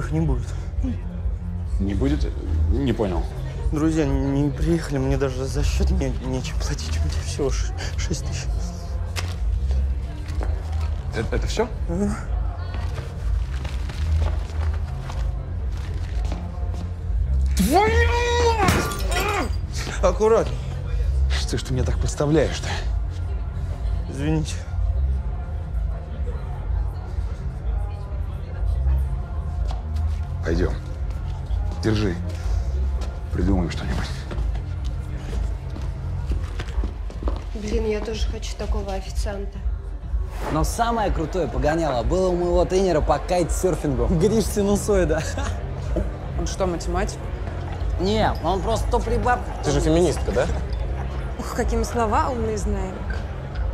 Чаевых не будет. Не будет? Не понял. Друзья не приехали, мне даже за счет не, нечем платить. У меня всего ш- шесть тысяч. Это, это все? Ага. Твою Аккуратно. Что ж ты меня так подставляешь-то? Извините. Держи. Придумаем что-нибудь. Блин, я тоже хочу такого официанта. Но самое крутое погоняло было у моего тренера по кайтсерфингу. Гриш Синусоида. Он что, математик? Не, он просто то прибаб. Ты же феминистка, да? Ух, какими слова умные знаем.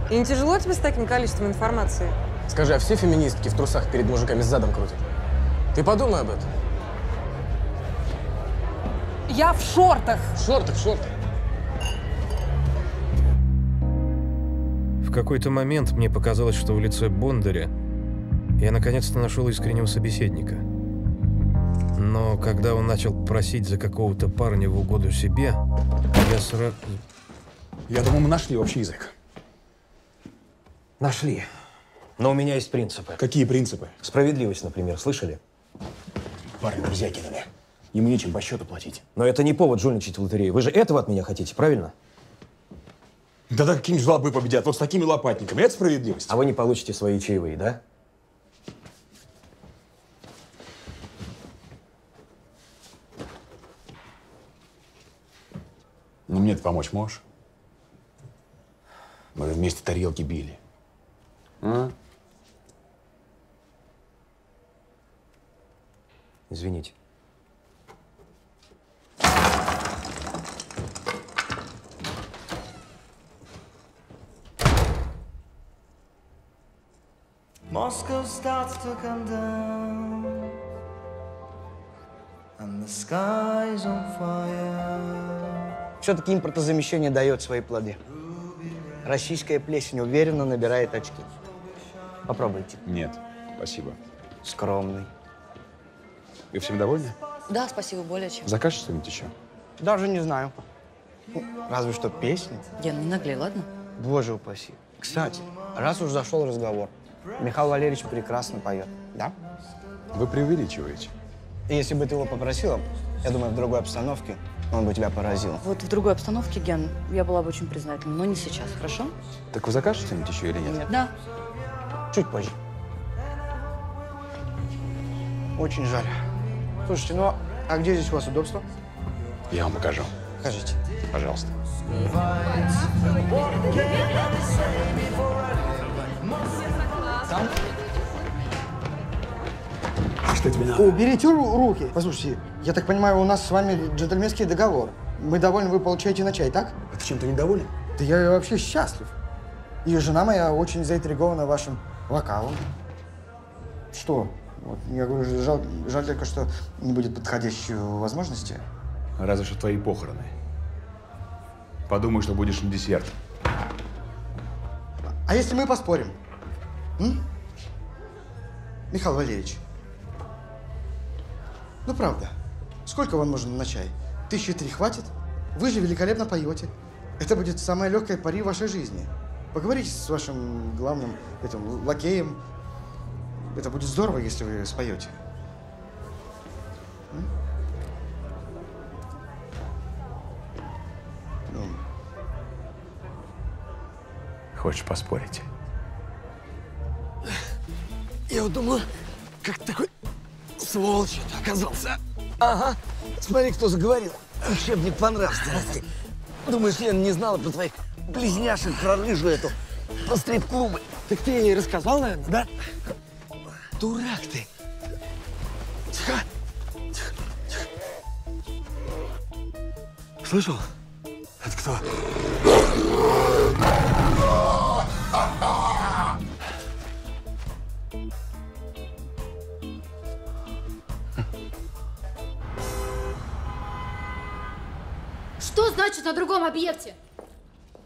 И не тяжело тебе с таким количеством информации? Скажи, а все феминистки в трусах перед мужиками с задом крутят? Ты подумай об этом. Я в шортах. В шортах, в шортах. В какой-то момент мне показалось, что в лице Бондаря я наконец-то нашел искреннего собеседника. Но когда он начал просить за какого-то парня в угоду себе, я сразу... Я думаю, мы нашли общий язык. Нашли. Но у меня есть принципы. Какие принципы? Справедливость, например. Слышали? Парни друзья кинули. Ему нечем по счету платить. Но это не повод жульничать в лотерее. Вы же этого от меня хотите, правильно? Да-да, какие-нибудь жлобы победят. Вот с такими лопатниками. Это справедливость. А вы не получите свои чаевые, да? Ну, мне ты помочь можешь? Мы же вместе тарелки били. А? Извините. Moscow starts to come down, and the sky's on fire. Все-таки импортозамещение дает свои плоды. Российская плесень уверенно набирает очки. Попробуйте. Нет, спасибо. Скромный. Вы всем довольны? Да, спасибо, более чем. Закажешь что-нибудь еще? Даже не знаю. Ну, Разве что песни. Ген, не наглей, ладно? Боже упаси. Кстати, раз уж зашел разговор, Михаил Валерьевич прекрасно поет, да? Вы преувеличиваете. И если бы ты его попросила, я думаю, в другой обстановке он бы тебя поразил. Вот в другой обстановке, Ген, я была бы очень признательна, но не сейчас, хорошо? Так вы закажете что-нибудь еще или нет? Да. Чуть позже. Очень жаль. Слушайте, ну а где здесь у вас удобство? Я вам покажу. Покажите. Пожалуйста. Что тебе надо? Уберите ру- руки. Послушайте, я так понимаю, у нас с вами джентльменский договор. Мы довольны, вы получаете на чай, так? А ты чем-то недоволен? Да я вообще счастлив. И жена моя очень заинтригована вашим вокалом. Что? Вот, я говорю, жаль, жаль только, что не будет подходящей возможности. Разве что твои похороны. Подумай, что будешь на десерт. А если мы поспорим? М? Михаил Валерьевич. Ну, правда. Сколько вам нужно на чай? Тысячи три хватит? Вы же великолепно поете. Это будет самое легкое пари в вашей жизни. Поговорите с вашим главным этим лакеем. Это будет здорово, если вы споете. Ну, Хочешь поспорить? Я вот думаю, как такой сволочь оказался. Ага. Смотри, кто заговорил. Учебник по нравственности. Думаешь, я не знала про твоих близняшек, про рыжую эту, про стрип-клубы? Так ты ей рассказал, наверное, да? Дурак ты. Тихо. Тихо, тихо. Слышал? Это кто? Значит на другом объекте?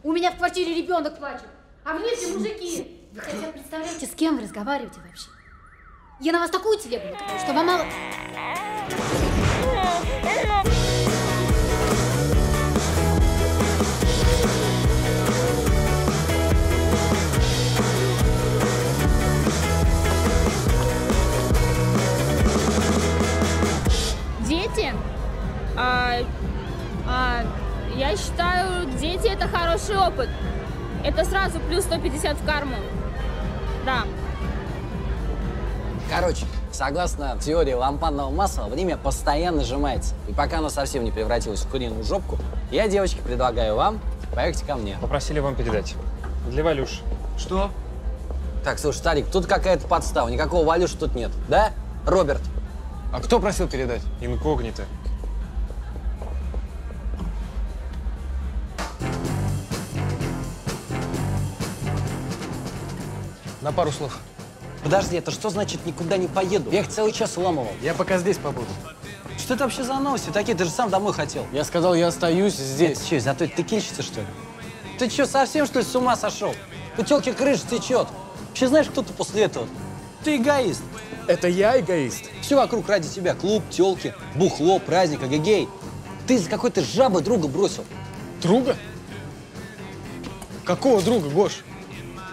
У меня в квартире ребенок плачет, а в лифте мужики. Вы хотя бы представляете, с кем вы разговариваете вообще? Я на вас такую телегу накатаю, что вам мало... Дети? А, я считаю, дети это хороший опыт. Это сразу плюс 150 в карму. Да. Короче, согласно теории лампадного масла, время постоянно сжимается. И пока оно совсем не превратилось в куриную жопку, я, девочки, предлагаю вам поехать ко мне. Попросили вам передать. Для Валюш. Что? Так, слушай, Старик, тут какая-то подстава. Никакого Валюши тут нет. Да, Роберт? А кто просил передать? Инкогнито. На пару слов. Подожди, это что значит никуда не поеду? Я их целый час уламывал. Я пока здесь побуду. Что это вообще за новости такие? Ты же сам домой хотел. Я сказал, я остаюсь здесь. Что, зато ты кильщица, что ли? Ты что, совсем, что ли, с ума сошел? У телки крыша течет. Вообще знаешь, кто ты после этого? Ты эгоист. Это я эгоист? Все вокруг ради тебя. Клуб, телки, бухло, праздник, эгегей. Ты за какой-то жабы друга бросил. Друга? Какого друга, Гош?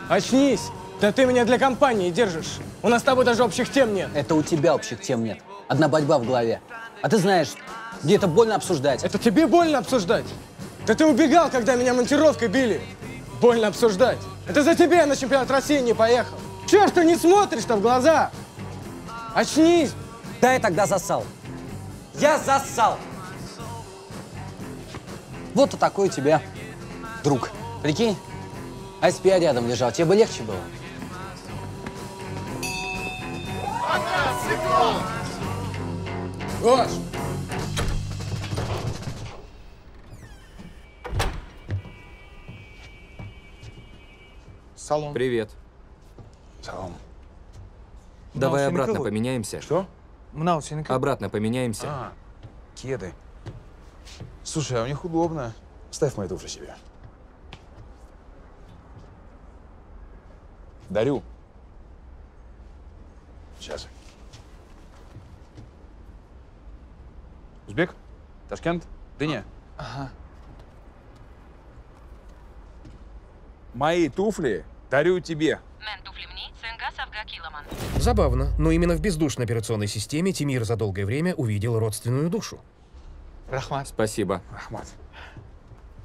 Очнись! Да ты меня для компании держишь. У нас с тобой даже общих тем нет. Это у тебя общих тем нет. Одна борьба в голове. А ты знаешь, где это больно обсуждать. Это тебе больно обсуждать? Да ты убегал, когда меня монтировкой били. Больно обсуждать. Это за тебя я на чемпионат России не поехал. Ж ты не смотришь-то в глаза? Очнись! Да, я тогда засал. Я засал. Вот и такой у тебя друг. Прикинь, а если бы я рядом лежал, тебе бы легче было. Гош! Салон. Привет. Салон. Давай Мынау обратно сенікі ғой? поменяемся. Что? Мынау сенікі. Обратно поменяемся. А, кеды. Слушай, а у них удобно. Ставь мои туфли себе. Дарю. Сейчас. Узбек? Ташкент? Дыня? Ага. Мои туфли дарю тебе. Забавно, но именно в бездушной операционной системе Тимир за долгое время увидел родственную душу. Рахмат. Спасибо. Рахмат.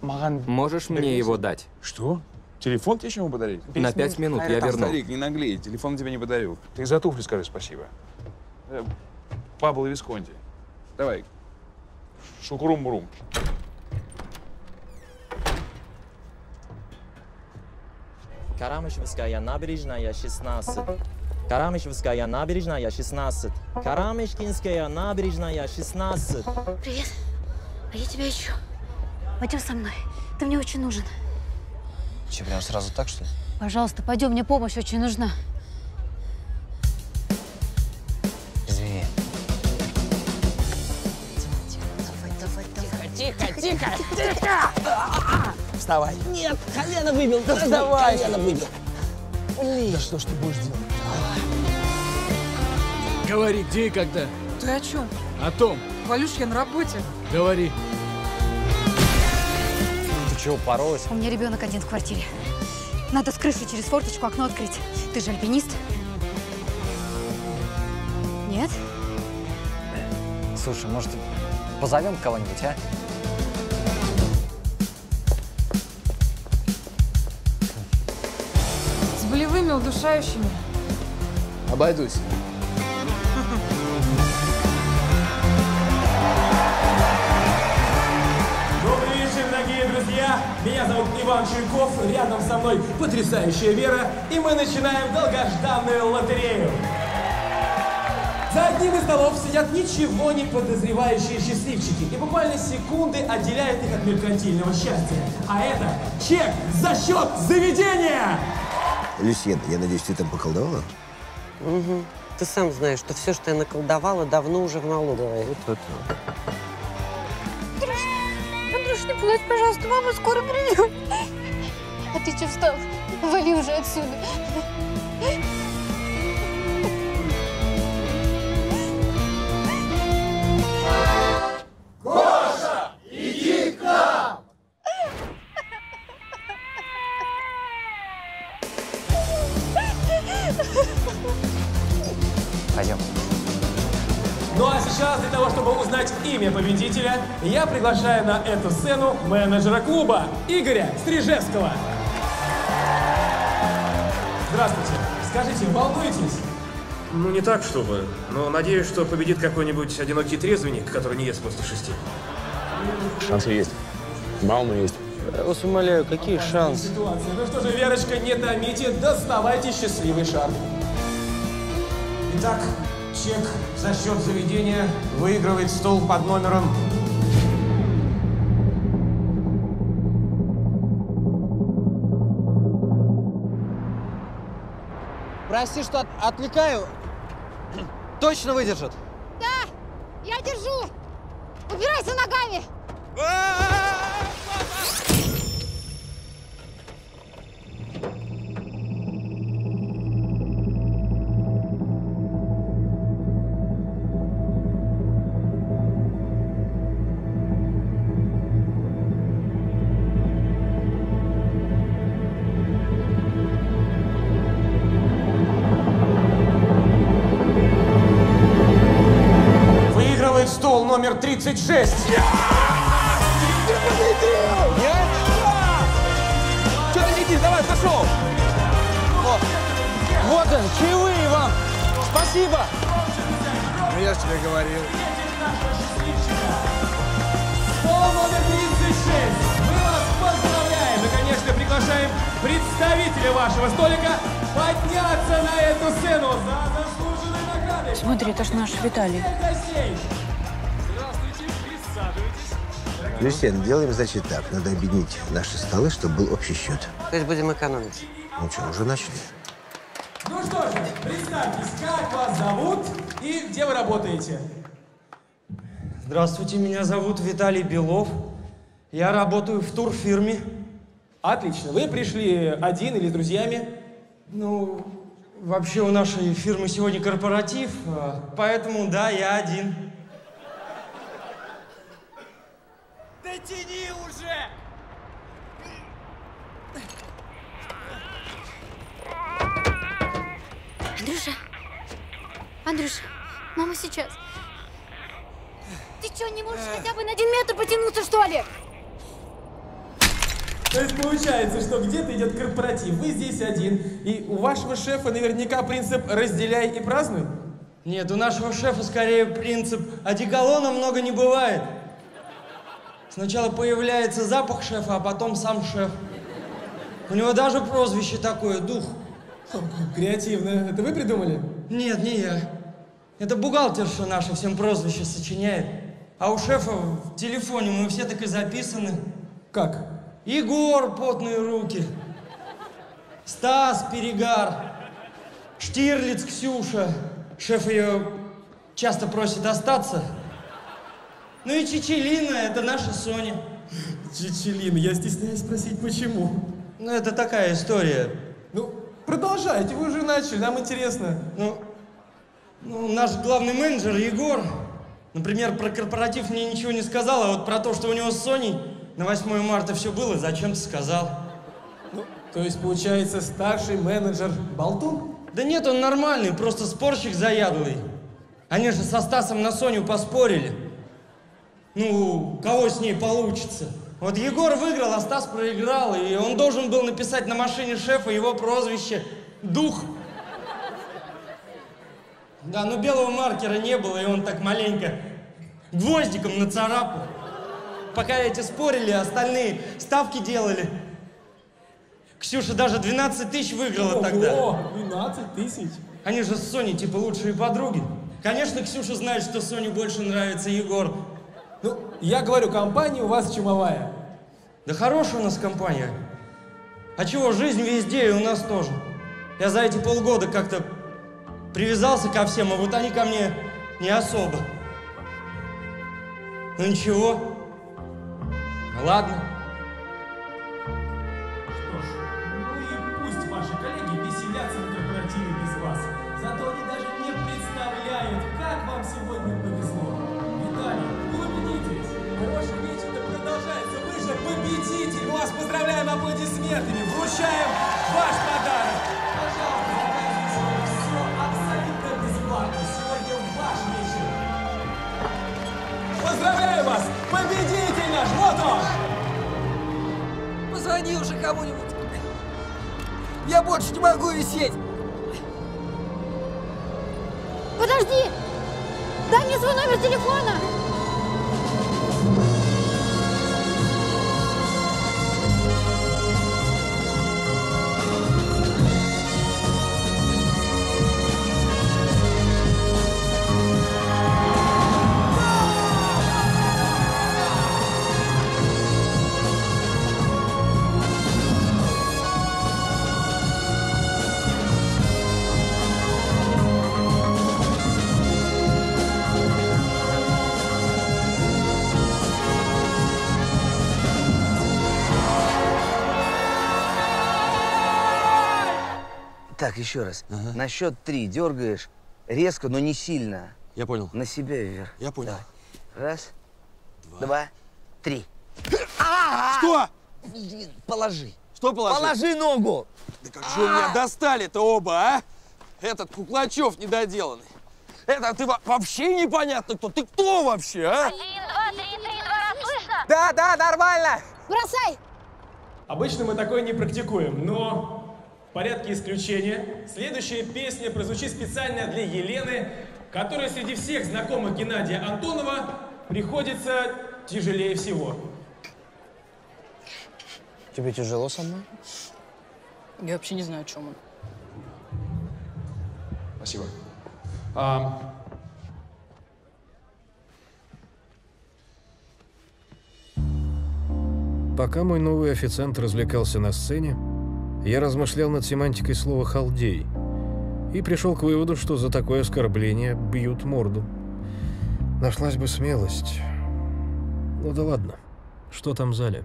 Можешь мне его дать? Что? Телефон тебе чему подарить? На пять минут я верну. Старик, не наглей, телефон тебе не подарю. Ты за туфли скажи спасибо. Э, Пабло Висконти. Давай. Шукрум-бурум. Карамышевская набережная 16. Карамышевская набережная 16. Карамышкинская набережная 16. Привет. А я тебя ищу. Пойдем со мной. Ты мне очень нужен. Че, прям сразу так, что ли? Пожалуйста, пойдем, мне помощь очень нужна. Извини. Тихо, тихо, тихо! Вставай. Нет, колено выбил. Да вставай. Колено выбил. Блин. Да что ж ты будешь делать? Говори, где и когда. Ты о чем? О том. Валюш, я на работе. Говори. Чего, поролась? У меня ребенок один в квартире. Надо с крыши через форточку окно открыть. Ты же альпинист? Нет? Слушай, может, позовем кого-нибудь, а? С болевыми удушающими. Обойдусь. Меня зовут Иван Чуйков, рядом со мной потрясающая Вера, и мы начинаем долгожданную лотерею. За одним из столов сидят ничего не подозревающие счастливчики, и буквально секунды отделяют их от меркантильного счастья. А это чек за счет заведения! Люсьен, я надеюсь, ты там поколдовала? Угу. Ты сам знаешь, что все, что я наколдовала, давно уже в налоговой. Вот Андрюш, не плачь, пожалуйста, мама скоро придет. А ты что встал? Вали уже отсюда. Я приглашаю на эту сцену менеджера клуба Игоря Стрижевского. Здравствуйте. Скажите, волнуетесь? Ну, не так, чтобы. Но надеюсь, что победит какой-нибудь одинокий трезвенник, который не ест после шести. Шансы есть. Мало, но есть. Я вас умоляю, какие шансы? Ситуация. Ну что же, Верочка, не томите, доставайте счастливый шар. Итак, чек за счет заведения выигрывает стол под номером Прости, что от- отвлекаю. <clears throat> Точно выдержит. Да, я держу. Убирайся ногами. Выигрывает 36. Че ты сидишь? Давай, пошел! Вот, вот он, чаевые вам! Спасибо! Ну, я же тебе говорил. Стол номер 36. Мы вас поздравляем и, конечно, приглашаем представителя вашего столика подняться на эту сцену за заслуженной наградой. Смотри, это ж наш Виталий. Люсьен, делаем, значит, так. Надо объединить наши столы, чтобы был общий счет. То есть будем экономить. Ну что, уже начали? Ну что же, представьтесь, как вас зовут и где вы работаете? Здравствуйте, меня зовут Виталий Белов. Я работаю в турфирме. Отлично. Вы пришли один или с друзьями? Ну, вообще у нашей фирмы сегодня корпоратив, а, поэтому да, я один. Да тяни уже! Андрюша, Андрюша, мама сейчас. Ты что, не можешь хотя бы на один метр потянуться, что ли? То есть получается, что где-то идет корпоратив, вы здесь один, и у вашего шефа наверняка принцип «разделяй и празднуй». Нет, у нашего шефа скорее принцип «одеколона много не бывает». Сначала появляется запах шефа, а потом сам шеф. У него даже прозвище такое «дух». Креативно. Это вы придумали? Нет, не я. Это бухгалтерша наша всем прозвище сочиняет. А у шефа в телефоне мы все так и записаны. Как? Егор, потные руки. Стас, перегар. Штирлиц, Ксюша. Шеф ее часто просит остаться. Ну и Чичелина, это наша Соня. Чичелина, я стесняюсь спросить, почему? Ну, это такая история. Ну, продолжайте, вы уже начали, нам интересно. Ну, ну, наш главный менеджер Егор, например, про корпоратив мне ничего не сказал, а вот про то, что у него с Соней на 8 марта все было, зачем-то сказал. Ну, то есть, получается, старший менеджер Болтун? Да нет, он нормальный, просто спорщик заядлый. Они же со Стасом на Соню поспорили. Ну, кого с ней получится? Вот Егор выиграл, а Стас проиграл, и он должен был написать на машине шефа его прозвище «Дух». Да, но белого маркера не было, и он так маленько гвоздиком нацарапал. Пока эти спорили, остальные ставки делали. Ксюша даже 12 тысяч выиграла тогда. Ого, 12 тысяч. Они же с Соней типа лучшие подруги. Конечно, Ксюша знает, что Соне больше нравится Егор. Ну, я говорю, компания у вас чумовая. Да хорошая у нас компания. А чего, жизнь везде, и у нас тоже. Я за эти полгода как-то привязался ко всем, а вот они ко мне не особо. Ну ничего. Ладно. Поздравляем аплодисментами. Вручаем ваш подарок. Пожалуйста, заказывайте все абсолютно бесплатно. Сегодня ваш вечер. Поздравляю вас! Победитель наш! Вот он! Позвони уже кому-нибудь. Я больше не могу висеть. Подожди! Дай мне свой номер телефона! Еще раз. На счет три дергаешь резко, но не сильно. Я понял. На себя вверх. Я понял. Давай. Раз, два, три. Что? Положи. Что положи? Положи ногу. Да как же вы меня достали-то оба, а? Этот Куклачев недоделанный. Это ты во- вообще непонятно кто. Ты кто вообще, а? Да, да, нормально. Бросай! Обычно мы такое не практикуем, но в порядке исключения следующая песня прозвучит специально для Елены, которая среди всех знакомых Геннадия Антонова приходится тяжелее всего. Тебе тяжело со мной? Я вообще не знаю, о чем он. Спасибо. А, Пока мой новый официант развлекался на сцене, я размышлял над семантикой слова «халдей» и пришел к выводу, что за такое оскорбление бьют морду. Нашлась бы смелость. Ну да ладно. Что там в зале?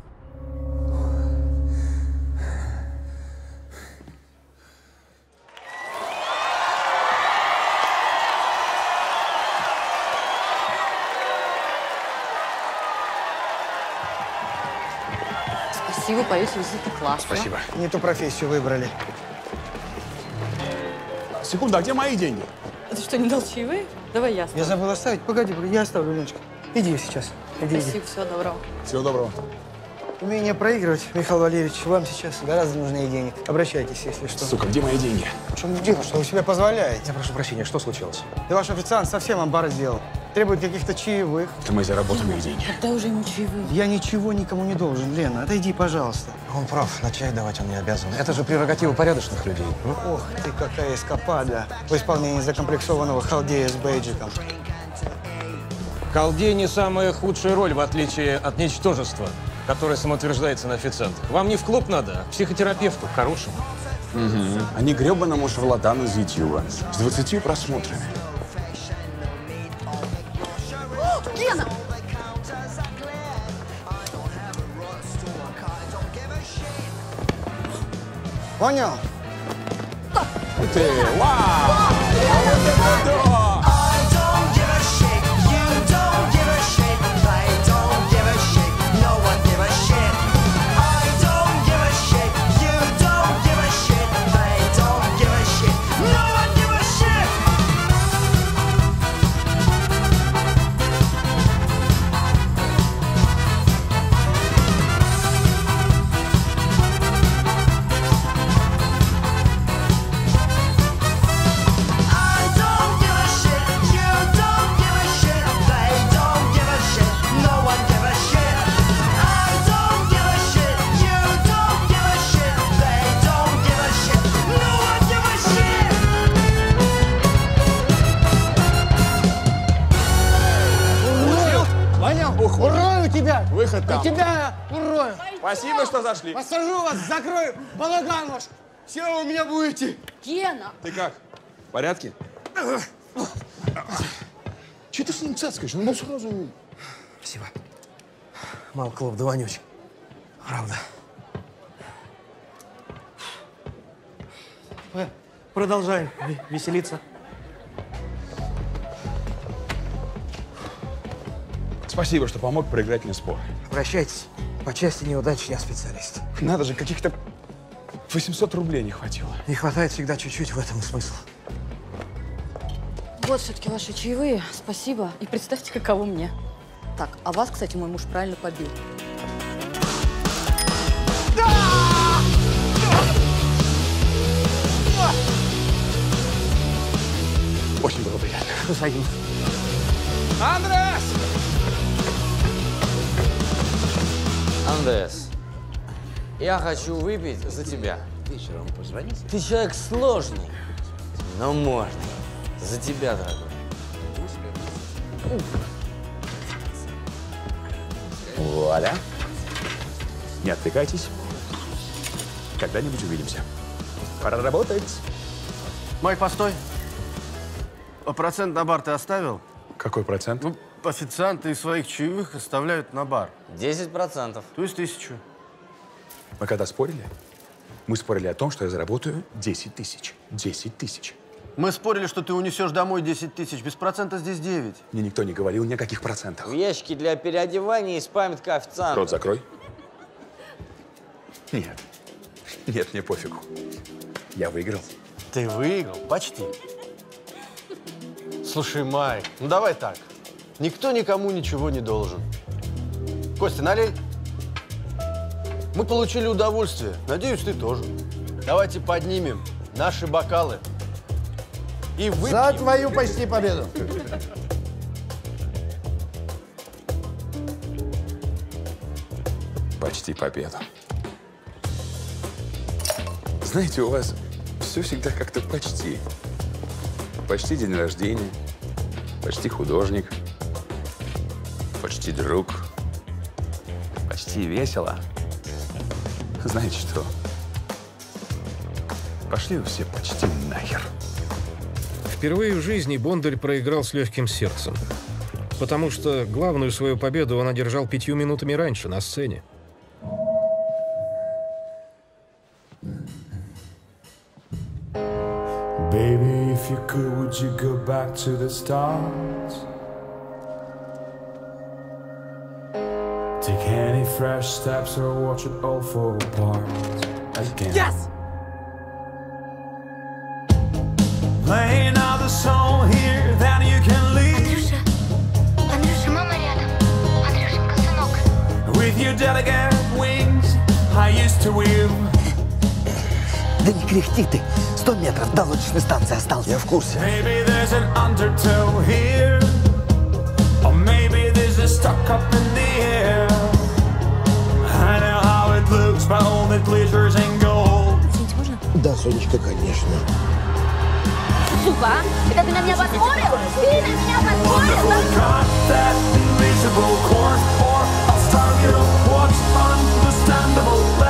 Спасибо, поете визиты классно. Не ту профессию выбрали. секунду, а где мои деньги? Ты что, не дал чаевые? Давай я Я забыл оставить. Погоди, погоди, я оставлю, Леночка. Иди сейчас. Иди, иди. Спасибо, всего доброго. Всего доброго. Умение проигрывать, Михаил Валерьевич, вам сейчас гораздо нужнее денег. Обращайтесь, если что. Сука, где мои деньги? В чем дело, что вы себе позволяете? Я прошу прощения, что случилось? Да ваш официант совсем амбар сделал. Требует каких-то чаевых. Это мы заработали их деньги. Когда уже ему чаевые? Я ничего никому не должен, Лена. Отойди, пожалуйста. Он прав, на чай давать он не обязан. Это же прерогатива порядочных людей. Ох ты, какая эскапада в исполнении закомплексованного халдея с бейджиком. Колдей не самая худшая роль, в отличие от ничтожества, которое самоутверждается на официантах. Вам не в клуб надо, а к психотерапевту, к хорошему. Угу. Они гребаному шарлатану из Ютьюба. С 20 просмотрами. Понял? Ты, вау! Понял? Там. И тебя урою! Спасибо, что зашли. Посажу вас, закрою балаган ваш! Все у меня будете! Гена! Ты как? В порядке? Че ты с ним цацкаешь? Ну, сразу... Спасибо. Мал клуб, да вонючий. Правда. Продолжаем ве- веселиться. Спасибо, что помог проиграть мне спор. Обращайтесь. По части неудач я специалист. Надо же, каких-то 800 рублей не хватило. Не хватает всегда чуть-чуть, в этом и смысл. Вот все-таки ваши чаевые. Спасибо. И представьте, каково мне. Так, а вас, кстати, мой муж правильно побил. Очень было приятно. Взаимно. Андрес! Андес, я хочу выпить за тебя. Вечером позвоните. Ты человек сложный, но можно. За тебя, дорогой. Вуаля. Не отвлекайтесь. Когда-нибудь увидимся. Пора работать. Майк, постой. А процент на бар ты оставил? Какой процент? Ну, официанты из своих чаевых оставляют на бар. 10%. То есть тысячу. Мы когда спорили, Мы спорили о том, что я заработаю 10 тысяч. 10 тысяч. Мы спорили, что ты унесешь домой 10 тысяч. Без процента здесь 9. Мне никто не говорил ни о каких процентах. В ящике для переодевания есть памятка официанта. Рот закрой. Нет. Нет, мне пофигу. Я выиграл. Ты выиграл? Почти. Слушай, Майк, ну давай так. Никто никому ничего не должен. Костя, налей. Мы получили удовольствие. Надеюсь, ты тоже. Давайте поднимем наши бокалы. И выпьем. За твою почти победу. Почти победу. Знаете, у вас все всегда как-то почти. Почти день рождения, почти художник, почти друг, почти весело. Знаете что? Пошли вы все почти нахер. Впервые в жизни Бондарь проиграл с легким сердцем. Потому что главную свою победу он одержал пятью минутами раньше на сцене. Baby, if you could, would you go back to the start? Take any fresh steps or watch it all fall apart again. Yes! Play another song here, then you can leave. Андрюша, мама рядом. Андрюшенька, сынок. With your delicate wings, I used to weave. Да не кряхти ты. Сто метров до лодочной станции осталось. Я в курсе. Maybe there's an undertow here, or maybe there's a stuck up in Да, Сонечка, конечно. Сука, а? это ты на меня подспорил? Ты на меня подспорил? Да?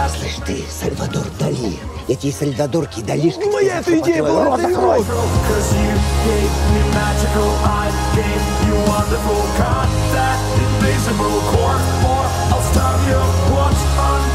Слышь ты, Сальвадор Дали, эти Сальвадорки и Далишка Моя эта идея была, рот закрой! Invisible cork, or I'll starve you once on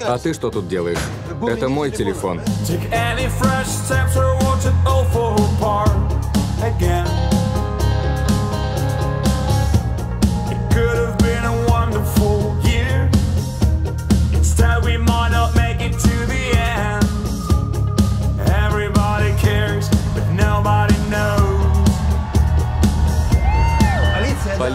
А ты что тут делаешь? Это мой телефон. Take any fresh steps or watch it all fall apart again.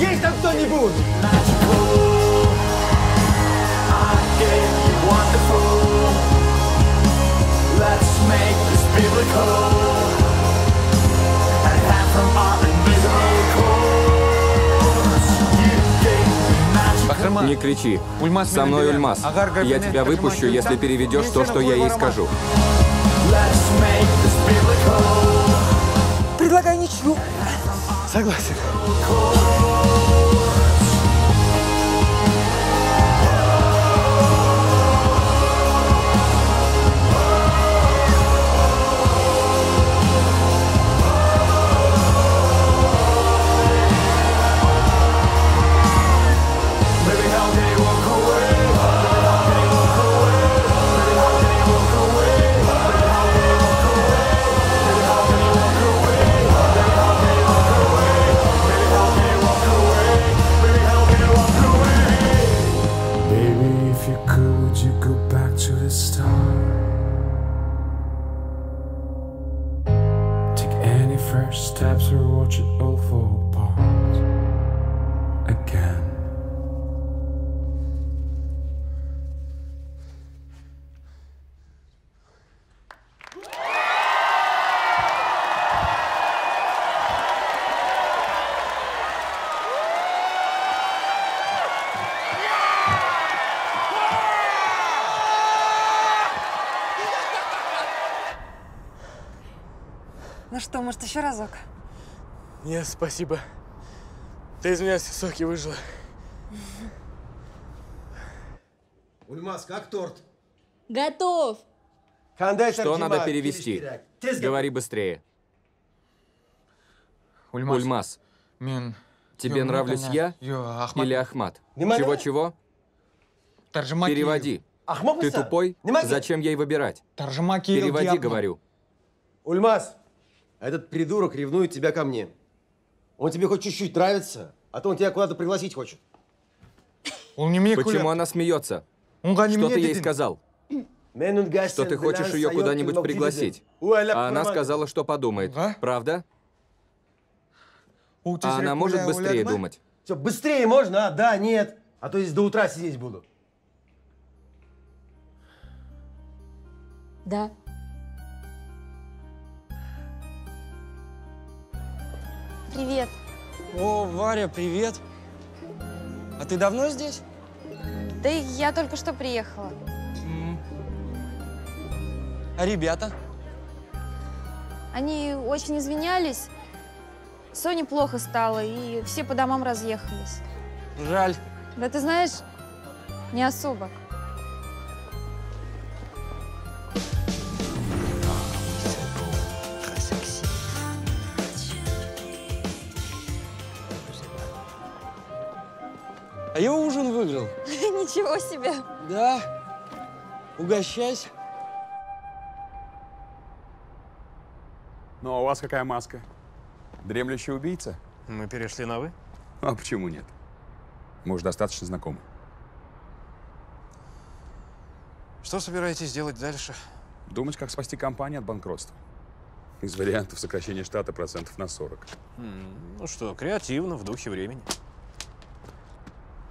Есть там кто-нибудь? magical. I gave you wonderful. Let's make this biblical. And have from our. Не кричи. Со мной Ульмас. Я тебя выпущу, если переведешь то, что я ей скажу. Let's make 最高です steps or watch it all fall может, еще разок? Нет, спасибо. Ты из меня все соки выжила. <laughs> Ульмас, как торт? Готов. Что надо перевести? Говори быстрее. Ульмас. Ульмас. Мен. Тебе нравлюсь я или Ахмат? Чего-чего? Переводи. Ахмат Ты тупой? Зачем ей выбирать? Переводи, говорю. Ульмас, этот придурок ревнует тебя ко мне. Он тебе хоть чуть-чуть нравится, а то он тебя куда-то пригласить хочет. Он не мне Почему куля. она смеется? Он Что мне ты ей сказал? Что ты хочешь ее куда-нибудь пригласить? А она сказала, что подумает. Правда? А она может быстрее думать? Все, быстрее можно, а? Да, нет. А то здесь до утра сидеть буду. Да. Привет. О, Варя, привет. А ты давно здесь? Да я только что приехала. А ребята? Они очень извинялись. Соне плохо стало, и все по домам разъехались. Жаль. Да ты знаешь, не особо. А я ужин выиграл. <laughs> Ничего себе. Да. Угощайся. Ну, а у вас какая маска? Дремлющий убийца? Мы перешли на «вы»? А почему нет? Мы уже достаточно знакомы. Что собираетесь делать дальше? Думать, как спасти компанию от банкротства. Из вариантов сокращения штата процентов на 40. М, Ну что, креативно, в духе времени.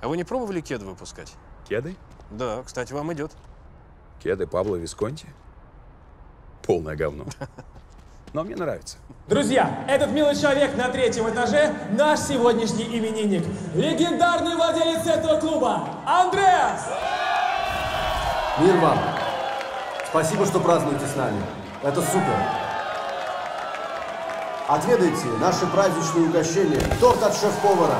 А вы не пробовали кеды выпускать? Кеды? Да, кстати, вам идет. Кеды Пабло Висконти? Полное говно. Но мне нравится. Друзья, этот милый человек на третьем этаже – наш сегодняшний именинник. Легендарный владелец этого клуба – Андреас! Мир вам! Спасибо, что празднуете с нами. Это супер. Отведайте наши праздничные угощения. Торт от шеф-повара.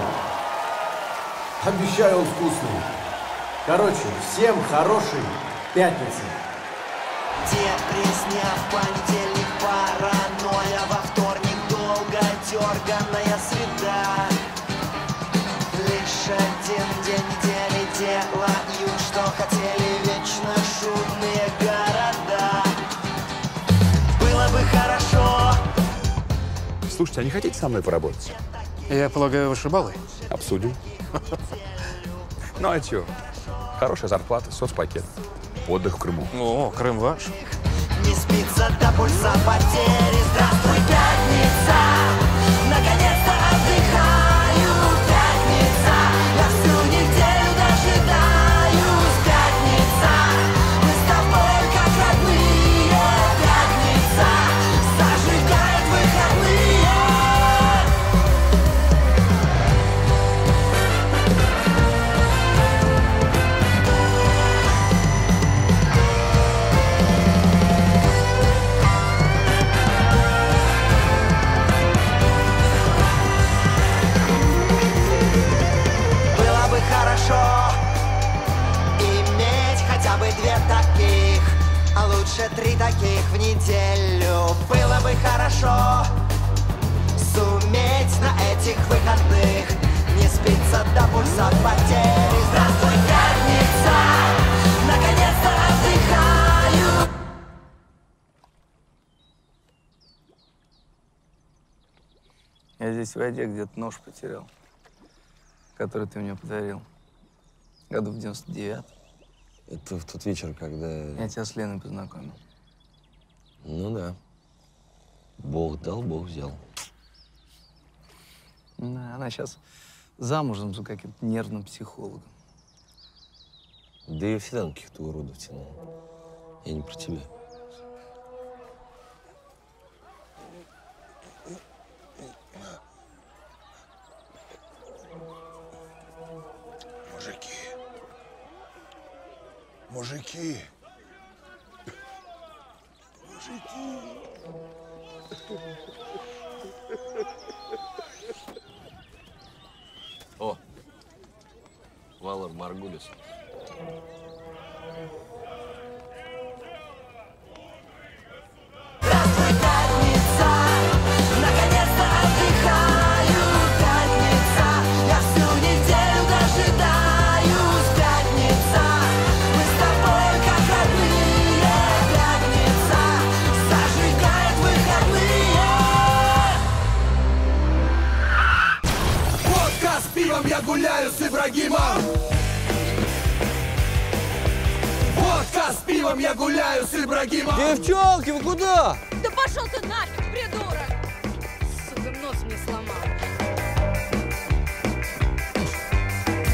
Обещаю, он вкусный. Короче, всем хорошей пятницы. Депрессня в понедельник паранойя Во вторник долго дерганная среда Лишь один день недели делают, что хотели Вечно шумные города Было бы хорошо Слушайте, а не хотите со мной поработать? Я полагаю, вышибалы? Обсудим. <laughs> Ну а чё? Хорошая зарплата, соцпакет. Отдых в Крыму. О, Крым ваш. Не спится до пульса потери Здравствуй, пятница лучше три таких в неделю. Было бы хорошо суметь на этих выходных не спится до пульса потери. Здравствуй, пятница! Наконец-то отдыхаю! Я здесь в воде где-то нож потерял, который ты мне подарил. Году в 99 Это в тот вечер, когда... Я тебя с Леной познакомил. Ну да. Бог дал, Бог взял. Да, она сейчас замужем за каким-то нервным психологом. Да я всегда на каких-то уродов тянул. Я не про тебя. Мужики. Мужики. О, Валар Маргулис. Ибрагимом Водка с пивом, я гуляю с Ибрагимом Девчонки, вы куда? Да пошел ты нафиг, придурок! Сука, нос мне сломал.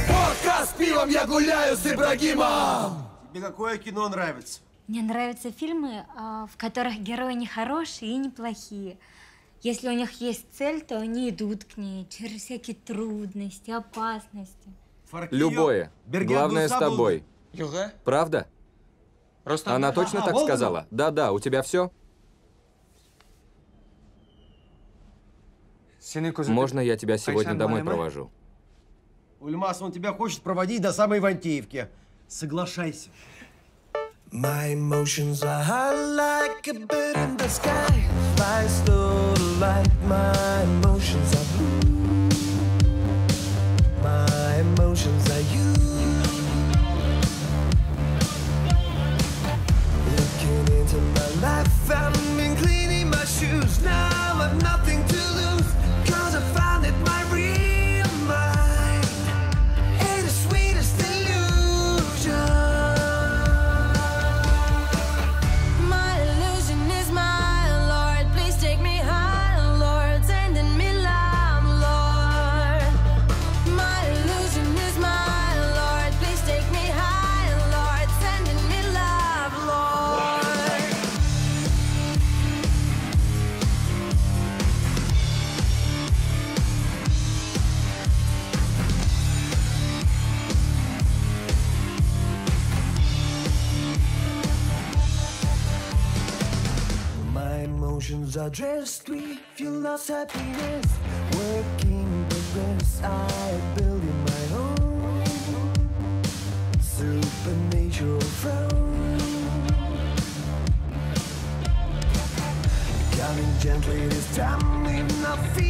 Водка с пивом, я гуляю с Ибрагимом Тебе какое кино нравится? Мне нравятся фильмы, а, в которых герои не хорошие и не плохие. Если у них есть цель, то они идут к ней через всякие трудности, опасности. Любое. Главное с тобой. Правда? Она точно А, так сказала? Да-да, у тебя все? Можно я тебя сегодня домой провожу? Ульмас, он тебя хочет проводить до самой Ивантеевки. Соглашайся. My emotions are high like a bird in the sky. Fly slow light my emotions. I've are dressed, we feel lost happiness. Working progress, I build in my own supernatural throne. Coming gently this time with no fear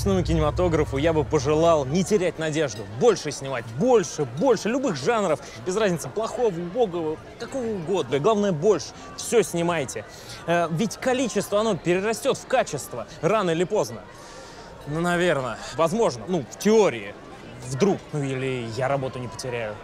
Отечественному кинематографу я бы пожелал не терять надежду. Больше снимать, больше, больше, любых жанров. Без разницы, плохого, убогого, какого угодно. Главное, больше. Все снимайте. Э, ведь количество, оно перерастет в качество. Рано или поздно. Ну, наверное. Возможно. Ну, в теории. Вдруг. Ну, или я работу не потеряю.